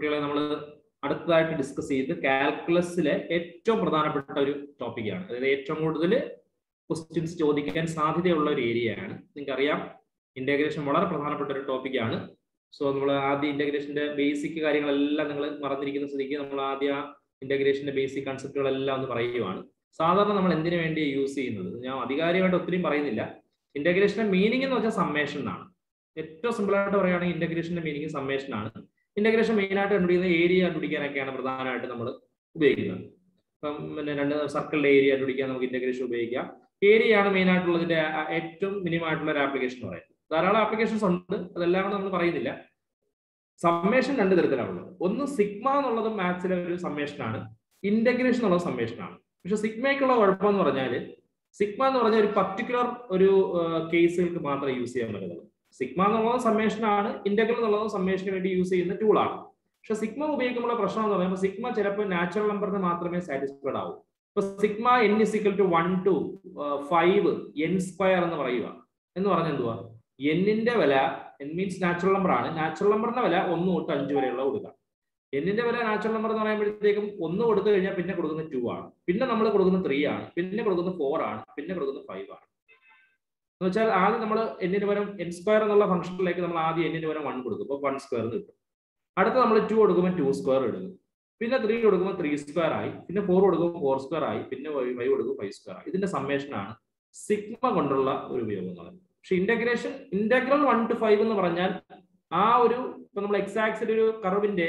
കുട്ടികളെ നമ്മൾ അടുത്തതായിട്ട് ഡിസ്കസ് ചെയ്ത് കാൽക്കുലസിലെ ഏറ്റവും പ്രധാനപ്പെട്ട ഒരു ടോപ്പിക്കാണ് അതായത് ഏറ്റവും കൂടുതൽ ക്വസ്റ്റ്യൻസ് ചോദിക്കാൻ സാധ്യതയുള്ള ഒരു ഏരിയയാണ് നിങ്ങൾക്കറിയാം ഇന്റഗ്രേഷൻ വളരെ പ്രധാനപ്പെട്ട ഒരു ടോപ്പിക്കാണ് സോ നമ്മൾ ആദ്യ ഇന്റഗ്രേഷന്റെ ബേസിക് കാര്യങ്ങളെല്ലാം നിങ്ങൾ മറന്നിരിക്കുന്ന സ്ഥിതിക്ക് നമ്മൾ ആദ്യ ഇന്റഗ്രേഷന്റെ ബേസിക് കൺസെപ്റ്റുകളെല്ലാം ഒന്ന് പറയുകയാണ് സാധാരണ നമ്മൾ എന്തിനു വേണ്ടി യൂസ് ചെയ്യുന്നത്? ഞാൻ അധികാരികമായിട്ട് ഒത്തിരി പറയുന്നില്ല. ഇന്റഗ്രേഷന്റെ മീനിങ് എന്ന് വെച്ചാൽ സമ്മേഷൻ ആണ് ഏറ്റവും സിമ്പിൾ ആയിട്ട് പറയുകയാണെങ്കിൽ ഇന്റഗ്രേഷന്റെ മീനിങ് സമ്മേഷൻ ആണ്. ഇന്റഗ്രേഷൻ മെയിൻ ആയിട്ട് കണ്ടുപിടിക്കുന്നത് ഏരിയ കണ്ടുപിടിക്കാനൊക്കെയാണ് പ്രധാനമായിട്ട് നമ്മൾ ഉപയോഗിക്കുന്നത്. ഇപ്പം പിന്നെ രണ്ട് സർക്കിളിന്റെ ഏരിയ കണ്ടുപിടിക്കാൻ നമുക്ക് ഇന്റഗ്രേഷൻ ഉപയോഗിക്കാം. ഏരിയ ആണ് മെയിൻ ആയിട്ടുള്ളതിന്റെ ഏറ്റവും മിനിമം ആയിട്ടുള്ള ഒരു ആപ്ലിക്കേഷൻ എന്ന് പറയുന്നത്. ധാരാളം ആപ്ലിക്കേഷൻസ് ഉണ്ട്. അതെല്ലാം നമ്മൾ പറയുന്നില്ല. സമ്മേഷൻ രണ്ട് തരത്തിലാണുള്ളത്. ഒന്ന് സിഗ്മ എന്നുള്ളത് മാത്സിലെ ഒരു സമ്മേഷൻ ആണ്. ഇന്റഗ്രേഷൻ എന്നുള്ളത് സമ്മേഷൻ ആണ്. പക്ഷെ സിഗ്മയ്ക്കുള്ള കുഴപ്പം എന്ന് പറഞ്ഞാൽ സിഗ്മ എന്ന് പറഞ്ഞാൽ ഒരു പർട്ടിക്കുലർ ഒരു കേസുകൾക്ക് മാത്രമേ യൂസ് ചെയ്യാൻ പറ്റുള്ളൂ സിഗ്മ എന്നുള്ളത് സമ്മേഷൻ ആണ് ഇന്റഗ്രൽ എന്നുള്ളത് സമ്മേഷന് വേണ്ടി യൂസ് ചെയ്യുന്ന ടൂളാണ് പക്ഷെ സിഗ്മ ഉപയോഗിക്കുമ്പോൾ പ്രശ്നം എന്ന് പറയുമ്പോൾ സിഗ്മ ചിലപ്പോൾ നാച്ചുറൽ നമ്പറിന് മാത്രമേ സാറ്റിസ്ഫൈഡ് ആവൂ. ഇപ്പൊ sigma N is equal to one to five N square എന്ന് പറയുക. എന്ന് പറഞ്ഞ എന്തുവാ? എന്നിന്റെ വില എൻ മീൻസ് നാച്ചുറൽ നമ്പർ ആണ്. നാച്ചുറൽ നമ്പറിന്റെ വില ഒന്ന് തൊട്ട് അഞ്ച് വരെയുള്ള കൊടുക്കുക എന്നിന്റെ വില നാച്ചുറൽ നമ്പർ എന്ന് പറയുമ്പോഴത്തേക്കും ഒന്ന് കൊടുത്തു കഴിഞ്ഞാൽ പിന്നെ കൊടുക്കുന്ന ടു ആണ്. പിന്നെ നമ്മൾ കൊടുക്കുന്ന ത്രീ ആണ്. പിന്നെ കൊടുക്കുന്ന ഫോർ ആണ്. പിന്നെ കൊടുക്കുന്ന ഫൈവ് ആണ്. എന്ന് വെച്ചാൽ ആദ്യം നമ്മൾ എന്നിന് പകരം എൻ സ്ക്വയർ എന്നുള്ള ഫംഗ്ഷനിലേക്ക് നമ്മൾ ആദ്യം എന്നിന് പകരം വൺ കൊടുക്കും. അപ്പോൾ വൺ സ്ക്വയർ കിട്ടും. അടുത്ത നമ്മൾ ടു കൊടുക്കുമ്പോൾ ടു സ്ക്വയർ എടുക്കും പിന്നെ ത്രീ കൊടുക്കുമ്പോൾ ത്രീ സ്ക്വയർ ആയി. പിന്നെ ഫോർ കൊടുക്കുമ്പോൾ ഫോർ സ്ക്വയർ ആയി. പിന്നെ ഫൈവ് കൊടുക്കുമ്പോൾ ഫൈവ് സ്ക്വയർ ആയി. ഇതിന്റെ സമ്മേഷൻ ആണ് സിഗ്മ കൊണ്ടുള്ള ഒരു ഉപയോഗം എന്ന് പറയുന്നത്. പക്ഷെ integration integral one to five എന്ന് പറഞ്ഞാൽ ആ ഒരു ഇപ്പൊ നമ്മൾ എക്സാക്സിൽ ഒരു കർവിന്റെ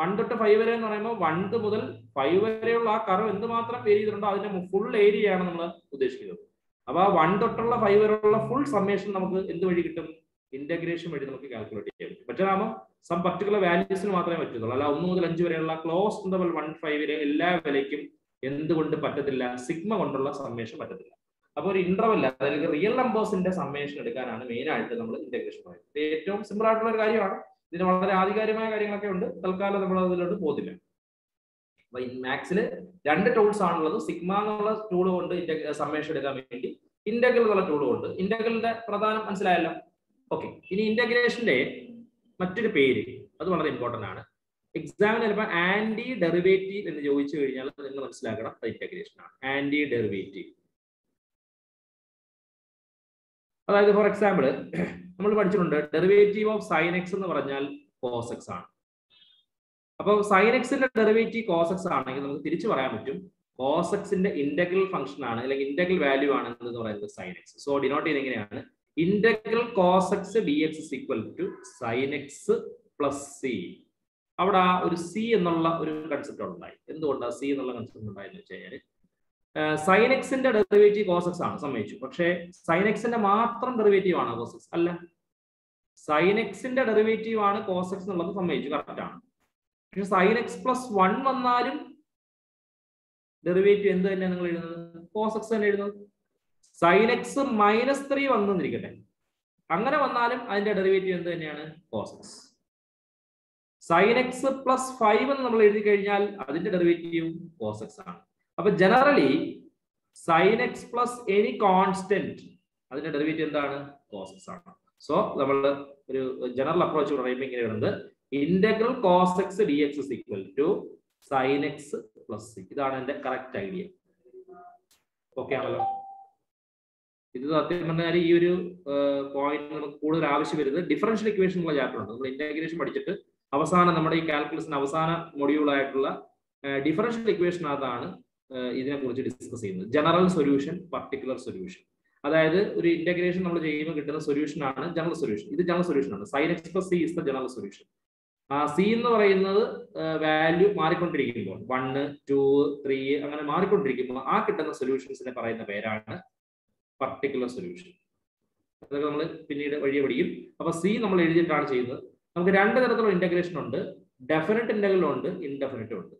വൺ തൊട്ട് ഫൈവ് വരെ എന്ന് പറയുമ്പോൾ വൺ മുതൽ ഫൈവ് വരെയുള്ള ആ കർവ് എന്തുമാത്രം പേര് ചെയ്തിട്ടുണ്ടോ അതിന്റെ ഫുൾ ഏരിയയാണ് നമ്മൾ ഉദ്ദേശിക്കുന്നത്. അപ്പൊ ആ വൺ തൊട്ടുള്ള ഫൈവ് വരെയുള്ള ഫുൾ സമ്മേഷൻ നമുക്ക് എന്ത് വഴി കിട്ടും? ഇന്റഗ്രേഷൻ വഴി നമുക്ക് കാൽക്കുലേറ്റ് ചെയ്യാൻ പറ്റും. പക്ഷേ ആകുമ്പോൾ സം പർട്ടിക്കുലർ വാല്യൂസിന് മാത്രമേ പറ്റുള്ളൂ അല്ല ഒന്ന് മുതൽ അഞ്ച് വരെയുള്ള ക്ലോസ് ഇന്റർവൽ വൺ ഫൈവിലെ എല്ലാ വിലയ്ക്കും എന്തുകൊണ്ട് പറ്റത്തില്ല? സിഗ്മ കൊണ്ടുള്ള സമ്മേഷൻ പറ്റത്തില്ല. അപ്പൊ ഒരു ഇന്റർവൽ അതായത് റിയൽ നമ്പേഴ്സിന്റെ സമ്മേഷൻ എടുക്കാനാണ് മെയിൻ ആയിട്ട് നമ്മൾ ഇന്റഗ്രേഷൻ പറയുന്നത്. ഏറ്റവും സിമ്പിൾ ആയിട്ടുള്ള ഒരു കാര്യമാണ്. ഇതിന് വളരെ ആധികാരികമായ കാര്യങ്ങളൊക്കെ ഉണ്ട്. തൽക്കാലം നമ്മൾ അതിലോട്ട് പോകുന്നില്ല മാത്സിൽ രണ്ട് ടൂൾസ് ആണുള്ളത്. സിഗ്മ എന്നുള്ള ടൂൾ കൊണ്ട് സമ്മേഷൻ എടുക്കാൻ വേണ്ടി ഇന്റഗ്രൽ എന്നുള്ള ടൂൾ കൊണ്ട്. ഇന്റഗ്രലിന്റെ പ്രധാനം മനസ്സിലായല്ലോ? ഓക്കെ. ഇനി ഇന്റഗ്രേഷന്റെ മറ്റൊരു പേര്. അത് വളരെ ഇമ്പോർട്ടന്റ് ആണ്. എക്സാമിന് ചിലപ്പോൾ ആന്റി ഡെറിവേറ്റീവ് എന്ന് ചോദിച്ചു കഴിഞ്ഞാൽ നിങ്ങൾ മനസ്സിലാക്കണം അത് ഇന്റഗ്രേഷൻ ആണ്. ആന്റി ഡെറിവേറ്റീവ് അതായത് ഫോർ എക്സാമ്പിൾ നമ്മൾ പഠിച്ചിട്ടുണ്ട് ഡെറിവേറ്റീവ് ഓഫ് സൈൻ എക്സ് എന്ന് പറഞ്ഞാൽ കോസ് എക്സ് ആണ്. അപ്പോൾ സൈൻ എക്സിന്റെ ഡെറിവേറ്റീവ് കോസ് എക്സ് ആണെങ്കിൽ നമുക്ക് തിരിച്ചു പറയാൻ പറ്റും. കോസ് എക്സിന്റെ ഇന്റഗ്രൽ ഫംഗ്ഷൻ ആണ് അല്ലെങ്കിൽ ഇന്റഗ്രൽ വാല്യൂ ആണ് എന്ന് പറയുന്നത് സൈൻ എക്സ് സോ ഡിനോട്ട് ചെയ്യുന്നത് എങ്ങനെയാണ്? Integral cos x d x is equal to sine x plus C അവിടെ ആ ഒരു സി എന്നുള്ള ഒരു കൺസെപ്റ്റ് ഉണ്ടായി. എന്തുകൊണ്ടാണ് സി എന്നുള്ള കൺസെപ്റ്റ് ഉണ്ടായെന്ന് വെച്ച് കഴിഞ്ഞാൽ സൈൻ എക്സിന്റെ ഡെറിവേറ്റീവ് കോസ് എക്സ് ആണ് സമ്മതിച്ചു. പക്ഷേ സൈൻ എക്സിന്റെ മാത്രം ഡെറിവേറ്റീവ് ആണ് കോസ് എക്സ് അല്ല. സൈൻ എക്സിന്റെ ഡെറിവേറ്റീവ് ആണ് കോസ് എക്സ് എന്നുള്ളത് സമ്മതിച്ചു. കറക്റ്റ് ആണ്. പക്ഷെ സൈൻ എക്സ് പ്ലസ് വൺ വന്നാലും ഡെറിവേറ്റീവ് എന്ത് തന്നെയാണ് നിങ്ങൾ എഴുതുന്നത്? കോസ് എക്സ് തന്നെ എഴുതുന്നത്. സൈൻ എക്സ് മൈനസ് ത്രീ വന്നിരിക്കട്ടെ. അങ്ങനെ വന്നാലും അതിന്റെ ഡെറിവേറ്റീവ് എന്ത് തന്നെയാണ്? Cos x sine x plus five എന്ന് നമ്മൾ എഴുതി കഴിഞ്ഞാൽ അതിന്റെ ഡെറിവേറ്റീവ് കോസ് എക്സ് ആണ്. അപ്പൊ generally sine x plus any constant അതിന്റെ ഡെറിവേറ്റീവ് എന്താണ്? കോസ് എക്സ് ആണ്. സോ നമ്മൾ ഒരു ജനറൽ അപ്രോച്ച് പറയുമ്പോൾ ഇങ്ങനെ വരുന്നത്. Integral cos x d x equal to sine x plus c ഇതാണ് എന്റെ കറക്റ്റ് ഐഡിയ ഓക്കെ ആണല്ലോ. ഇത് സത്യം പറഞ്ഞാൽ ഈ ഒരു പോയിന്റ് നമുക്ക് കൂടുതൽ ആവശ്യം വരുന്നത് ഡിഫറൻഷ്യൽ ഇക്വേഷൻ എന്നുള്ള ചാപ്റ്റർ ഉണ്ട്. നമ്മൾ ഇന്റഗ്രേഷൻ പഠിച്ചിട്ട് അവസാനം നമ്മുടെ ഈ കാൽക്കുലസിന്റെ അവസാന മൊഡ്യൂൾ ആയിട്ടുള്ള ഡിഫറൻഷ്യൽ ഇക്വേഷനകത്താണ് ഇതിനെ കുറിച്ച് ഡിസ്കസ് ചെയ്യുന്നത്. ജനറൽ സൊല്യൂഷൻ പർട്ടിക്കുലർ സൊല്യൂഷൻ അതായത് ഒരു ഇന്റഗ്രേഷൻ നമ്മൾ ചെയ്യുമ്പോൾ കിട്ടുന്ന സൊല്യൂഷൻ ആണ് ജനറൽ സൊല്യൂഷൻ ഇത് ജനറൽ സൊല്യൂഷൻ ആണ്. Sine x plus c is the general solution c എന്ന് പറയുന്നത് വാല്യൂ മാറിക്കൊണ്ടിരിക്കുമ്പോൾ വണ്ണ് ടു ത്രീ അങ്ങനെ മാറിക്കൊണ്ടിരിക്കുമ്പോൾ ആ കിട്ടുന്ന സൊല്യൂഷൻസിനെ പറയുന്ന പേരാണ് പർട്ടിക്കുലർ സൊല്യൂഷൻ അതൊക്കെ നമ്മൾ പിന്നീട് വഴിയെ പഠിക്കും. അപ്പൊ സി നമ്മൾ എഴുതിയിട്ടാണ് ചെയ്യുന്നത്. നമുക്ക് രണ്ട് തരത്തിലുള്ള ഇന്റഗ്രേഷൻ ഉണ്ട്. ഡെഫിനറ്റ് ഇന്റഗ്രൽ ഉണ്ട് ഇൻഡെഫിനറ്റും ഉണ്ട്.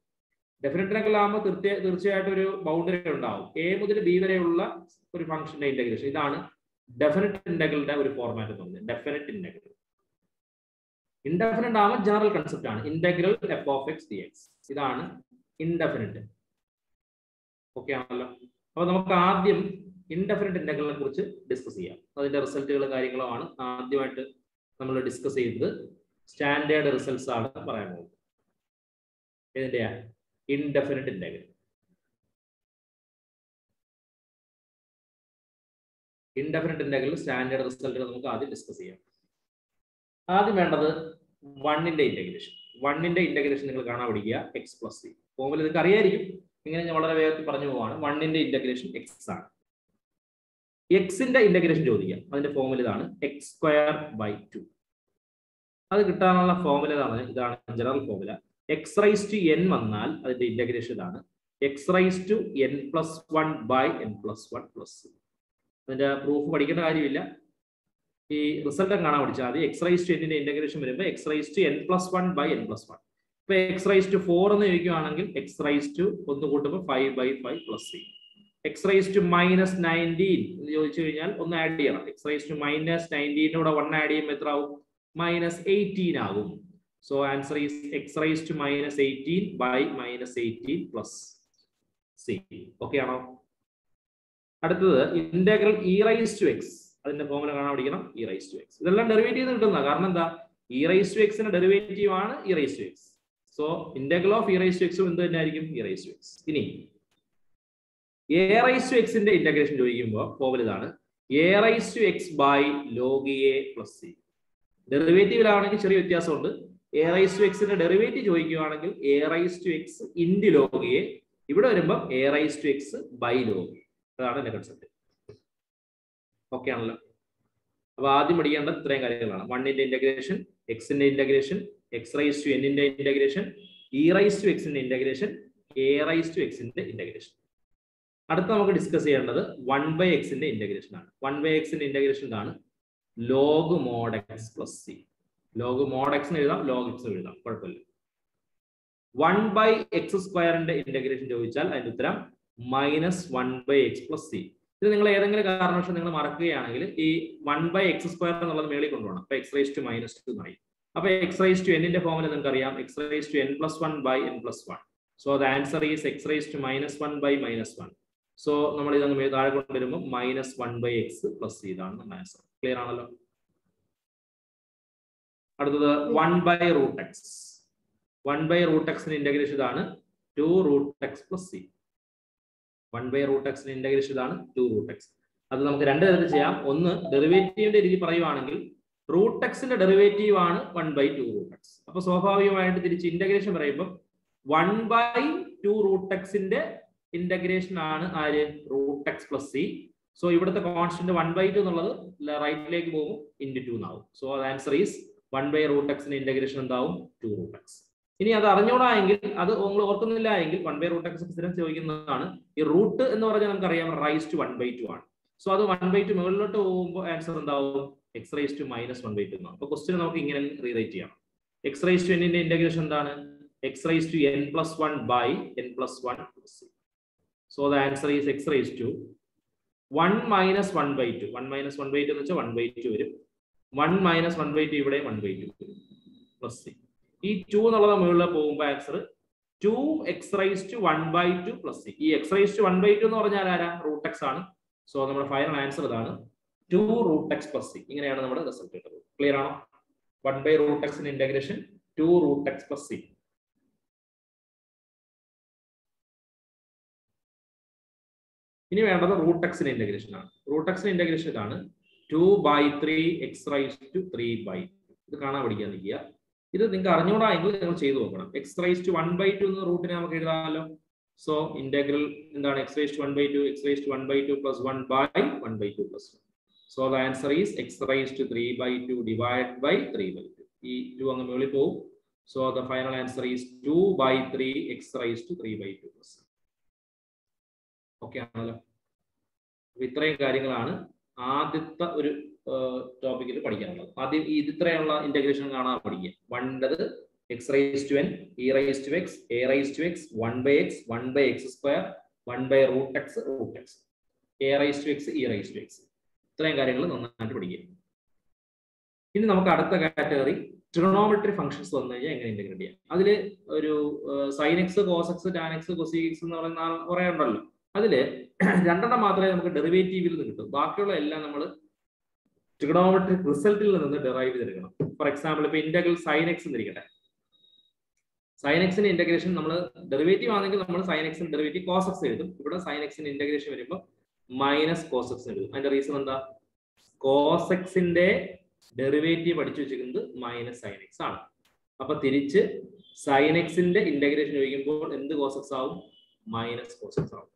ഡെഫിനറ്റ് ഇന്റഗ്രൽ ആകുമ്പോൾ തീർച്ച തീർച്ചയായിട്ടും ഒരു ബൗണ്ടറി ഉണ്ടാവും. എ മുതൽ ബി വരെയുള്ള ഒരു ഫംഗ്ഷന്റെ ഇന്റഗ്രേഷൻ ഇതാണ് ഡെഫിനറ്റ് ഇന്റഗ്രലിന്റെ ഒരു ഫോർമാറ്റ് എന്ന് ഡെഫിനറ്റ് ഇന്റഗ്രൽ ഇൻഡെഫിനറ്റ് ആവുമ്പോൾ ജനറൽ കൺസെപ്റ്റ് ആണ്. Integral f of x d x ഇതാണ് ഇൻഡെഫിനറ്റ് ഓക്കെ ആണല്ലോ. അപ്പൊ നമുക്ക് ആദ്യം ഇൻഡെഫിനറ്റ് ഇന്റഗ്രലിനെ കുറിച്ച് ഡിസ്കസ് ചെയ്യാം. അതിന്റെ റിസൾട്ടുകളും കാര്യങ്ങളും ആണ് ആദ്യമായിട്ട് നമ്മൾ ഡിസ്കസ് ചെയ്തത്. സ്റ്റാൻഡേർഡ് റിസൾട്ട്സ് ആണ് പറയാൻ പോകുന്നത്. ഇതിന്റെയാ indefinite integral indefinite integral standard റിസൾട്ടുകൾ നമുക്ക് ആദ്യം ഡിസ്കസ് ചെയ്യാം. ആദ്യം വേണ്ടത് വണ്ണിന്റെ ഇന്റഗ്രേഷൻ വണ്ണിന്റെ ഇന്റഗ്രേഷൻ നിങ്ങൾ കാണാൻ പഠിക്കുക എക്സ് പ്ലസ് സി ഫോമിൽ നിങ്ങൾക്ക് അറിയായിരിക്കും ഇങ്ങനെ ഞാൻ വളരെ വേഗത്തിൽ പറഞ്ഞു പോവാണ്. വണ്ണിന്റെ ഇന്റഗ്രേഷൻ എക്സ് ആണ്. എക്സിന്റെ ഇന്റഗ്രേഷൻ ചോദിക്കാം. അതിന്റെ ഫോമിൽ ഇതാണ് എക്സ് സ്ക്വയർ ബൈ ടു അത് കിട്ടാനുള്ള ഫോമുല ഇതാണ്. ഇതാണ് general formula x rise to n വന്നാൽ അതിന്റെ ഇന്റഗ്രേഷൻ ഇതാണ്. X rise to n plus one by n plus one plus അതിന്റെ പ്രൂഫ് പഠിക്കേണ്ട കാര്യമില്ല. ഈ റിസൾട്ട് കാണാൻ പഠിച്ചാൽ മതി. എക്സ് റൈസ് ടു എന്നിന്റെ ഇന്റഗ്രേഷൻ വരുമ്പോൾ x rise to n plus one by n plus one ഇപ്പൊ എക്സ് റൈസ് ടു ഫോർ എന്ന് ചോദിക്കുകയാണെങ്കിൽ എക്സ് റൈസ് ടു ഒന്ന് കൂട്ടുമ്പോൾ five by five plus c x rise to minus nineteen എന്ന് ചോദിച്ചു കഴിഞ്ഞാൽ ഒന്ന് ആഡ് ചെയ്യണം. എക്സ് റൈസ് ടു മൈനസ് നയന്റീനോടെ വൺ ആഡ് ചെയ്യുമ്പോൾ എത്ര ആവും മൈനസ് എയ്റ്റീൻ ആകും. So answer is x rise to minus eighteen by minus eighteen plus c okay ആണോ? അടുത്തത് integral e rise to x അതിന്റെ ഫോമുല കാണാൻ പഠിക്കണം ഇ റൈസ് ടു എക്സ് ഇതെല്ലാം ഡെറിവേറ്റീവ് കിട്ടുന്ന കാരണം എന്താ ഇ റൈസ് ടു എക്സിന്റെ ഡെറിവേറ്റീവ് ആണ് e rise to x so integral of e rise to എക്സും എന്ത് തന്നെ ആയിരിക്കും ഇ റൈസ് ടു എക്സ് ഇനി എ റൈസ് ടു എക്സിന്റെ ഇന്റഗ്രേഷൻ ചോദിക്കുമ്പോൾ ഫോമുല ഇതാണ് a rise to x by log a plus c ഡെറിവേറ്റീവിലാണെങ്കിൽ ചെറിയ വ്യത്യാസമുണ്ട് എ റൈസ് ടു എക്സിന്റെ ഡെറിവേറ്റീവ് ചോദിക്കുകയാണെങ്കിൽ a rise to x into log a ഇവിടെ വരുമ്പോൾ a rise to x by log അതാണ് എന്റെ കൺസെപ്റ്റ് ഓക്കെ ആണല്ലോ അപ്പൊ ആദ്യം പഠിക്കേണ്ടത് ഇത്രയും കാര്യങ്ങളാണ്. വണ്ണിന്റെ ഇന്റഗ്രേഷൻ എക്സിന്റെ ഇന്റഗ്രേഷൻ എക്സ് റൈസ് ടു എന്നിന്റെ ഇന്റഗ്രേഷൻ ഇ റൈസ് ടു എക്സിന്റെ ഇന്റഗ്രേഷൻ എ റൈസ് ടു എക്സിന്റെ ഇന്റഗ്രേഷൻ അടുത്ത നമുക്ക് ഡിസ്കസ് ചെയ്യേണ്ടത് വൺ ബൈ എക്സിന്റെ ഇന്റഗ്രേഷൻ ആണ്. വൺ ബൈ എക്സിന്റെ ഇന്റഗ്രേഷൻ ആണ് log mod x plus c log mod x എഴുതാം ലോഗ് എക്സ് എഴുതാം. കുഴപ്പമില്ല. വൺ ബൈ എക്സ് സ്ക്വയറിന്റെ ഇന്റഗ്രേഷൻ ചോദിച്ചാൽ അതിന്റെ ഉത്തരം minus one by x plus c ഇത് നിങ്ങൾ ഏതെങ്കിലും കാരണവശം നിങ്ങൾ മറക്കുകയാണെങ്കിൽ ഈ വൺ ബൈ എക്സ് സ്ക്വയർ എന്നുള്ളത് മേളിൽ കൊണ്ടുപോകണം. അപ്പൊ x rise to minus two എന്നായി അപ്പൊ എക്സ് റൈസ് ടു എന്നിന്റെ ഫോമിൽ നിങ്ങൾക്ക് അറിയാം x rise to n plus one by n plus one so the answer is x rise to minus one by minus one so നമ്മൾ ഇതങ്ങ് താഴെ കൊണ്ടുവരുമ്പോൾ minus one by x plus ഇതാണ് നമ്മുടെ ആൻസർ ക്ലിയർ ആണല്ലോ? അടുത്തത് one by root x one by root എക്സിന്റെ integration ഇതാണ് two root x plus c one by root എക്സിന് ഇന്റഗ്രേഷൻ ഇതാണ് ടു റൂട്ട് എക്സ് അത് നമുക്ക് രണ്ട് തരത്തിൽ ചെയ്യാം. ഒന്ന് ഡെറിവേറ്റീവിന്റെ രീതി പറയുവാണെങ്കിൽ റൂട്ട് എക്സിന്റെ ഡെറിവേറ്റീവ് ആണ് one by two root x അപ്പൊ സ്വാഭാവികമായിട്ട് തിരിച്ച് ഇന്റഗ്രേഷൻ പറയുമ്പോൾ വൺ ബൈ ടു റൂട്ട് എക്സിന്റെ ഇന്റഗ്രേഷൻ ആണ് ആര്? Root x plus c so ഇവിടുത്തെ കോൺസ്റ്റന്റ് വൺ ബൈ ടു എന്നുള്ളത് റൈറ്റിലേക്ക് പോകും ഇന്റു ടു എന്നാവും so answer is one by root എക്സിന്റെ ഇന്റഗ്രേഷൻ എന്താവും? ടു റൂട്ട് എക്സ് ഇനി അത് അറിഞ്ഞൂടാ എങ്കിൽ അത് നിങ്ങൾ ഓർക്കുന്നില്ല എങ്കിൽ വൺ ബൈ റൂട്ട് എക്സ് സ്ഥിരം ചോദിക്കുന്നതാണ് ഈ റൂട്ട് എന്ന് പറഞ്ഞാൽ നമുക്കറിയാം rise to one by two ആണ് സോ അത് വൺ ബൈ ടു മുകളിലോട്ട് പോകുമ്പോൾ ആൻസർ എന്താവും x rise to minus one by two എന്നാണ് അപ്പൊ ക്വസ്റ്റ്യൻ നമുക്ക് ഇങ്ങനെ റീറൈറ്റ് ചെയ്യാം എക്സ് റൈസ് ടു എന്നിന്റെ ഇന്റഗ്രേഷൻ എന്താണ് x rise to n plus one by n plus one so the answer is x rise to one minus one by two one minus one by two എന്ന് വെച്ചാൽ one by two വരും one minus one by two ഇവിടെ one by two വരും plus C ഈ two എന്നുള്ളത് മുകളിൽ പോകുമ്പോൾ answer two x rise to one by two plus c ഈ x rise to one by two എന്ന് പറഞ്ഞാൽ ആരാ? റൂട്ട് എക്സ് ആണ്. സോ നമ്മുടെ ഫൈനൽ ആൻസർ ഇതാണ് two root x plus c ഇങ്ങനെയാണ് നമ്മുടെ റിസൾട്ട് കിട്ടുന്നത്. ക്ലിയർ ആണോ? വൺ ബൈ റൂട്ട് എക്സിന്റെ integration two root x plus c ഇനി വേണ്ടത് റൂട്ട് എക്സിന്റെ ഇന്റഗ്രേഷൻ ആണ്. റൂട്ട് എക്സിന്റെ ഇന്റഗ്രേഷൻ ഇതാണ് two by three x rise to three by ഇത് കാണാൻ പഠിക്കാൻ നിൽക്കുക. ഇത് നിങ്ങൾക്ക് അറിഞ്ഞൂടാ എങ്കിൽ നിങ്ങൾ ചെയ്തു നോക്കണം. X rise to one by two എന്ന റൂട്ടിനെ നമുക്ക് എഴുതാമല്ലോ. സോ ഇന്റഗ്രൽ എന്താണ്? X rise to one by two x rise to one by two plus one by one by two plus one so the answer is x rise to three by two divide by three by two ഈ two അങ്ങ് മുകളിൽ പോകും so the final answer is two by three x rise to three by two plus okay ആണല്ലോ. ഇത്രയും കാര്യങ്ങളാണ് ആദ്യത്തെ ഒരു ടോപ്പിക്കിൽ പഠിക്കാനുള്ളത്. ആദ്യം ഈ ഇത്രയുള്ള ഇന്റഗ്രേഷൻ കാണാൻ പഠിക്കുക. വണ്ടത് x rise to n e rise to x a rise to x one by x one by x square one by root x root x a rise to x e rise to x ഇത്രയും കാര്യങ്ങൾ നന്നായിട്ട് പഠിക്കുക. ഇനി നമുക്ക് അടുത്ത category trigonometry functions വന്നു കഴിഞ്ഞാൽ എങ്ങനെ ഇന്റഗ്രേറ്റ് ചെയ്യാം. അതിൽ ഒരു sine x cos x tan x cosec x എന്ന് പറയുന്ന കുറേ ഉണ്ടല്ലോ. അതിൽ രണ്ടെണ്ണം മാത്രമേ നമുക്ക് ഡെറിവേറ്റീവിൽ നിന്ന് കിട്ടും. ബാക്കിയുള്ള എല്ലാം നമ്മൾ ട്രിഗണോമെട്രിക് റിസൾട്ടിൽ നിന്ന് ഡെറൈവ് ചെയ്തെടുക്കണം. ഫോർ എക്സാമ്പിൾ ഇപ്പൊ ഇന്റഗ്രൽ സൈൻ എക്സ് എന്നിരിക്കട്ടെ. സൈൻ എക്സിന്റെ ഇന്റഗ്രേഷൻ നമ്മൾ ഡെറിവേറ്റീവ് ആണെങ്കിൽ നമ്മൾ സൈൻ എക്സിന് ഡെറിവേറ്റീവ് കോസ് എക്സ് എഴുതും. ഇവിടെ സൈൻ എക്സിന്റെ ഇന്റഗ്രേഷൻ വരുമ്പോൾ മൈനസ് കോസ് എക്സ് എഴുതും. അതിന്റെ റീസൺ എന്താ? കോസ് എക്സിന്റെ ഡെറിവേറ്റീവ് പഠിച്ചു വെച്ചിരിക്കുന്നത് മൈനസ് സൈൻ എക്സ് ആണ്. അപ്പൊ തിരിച്ച് സൈൻ എക്സിന്റെ ഇന്റഗ്രേഷൻ ചോദിക്കുമ്പോൾ എന്ത് കോസ് എക്സ് ആവും? മൈനസ് കോസ് എക്സ് ആവും.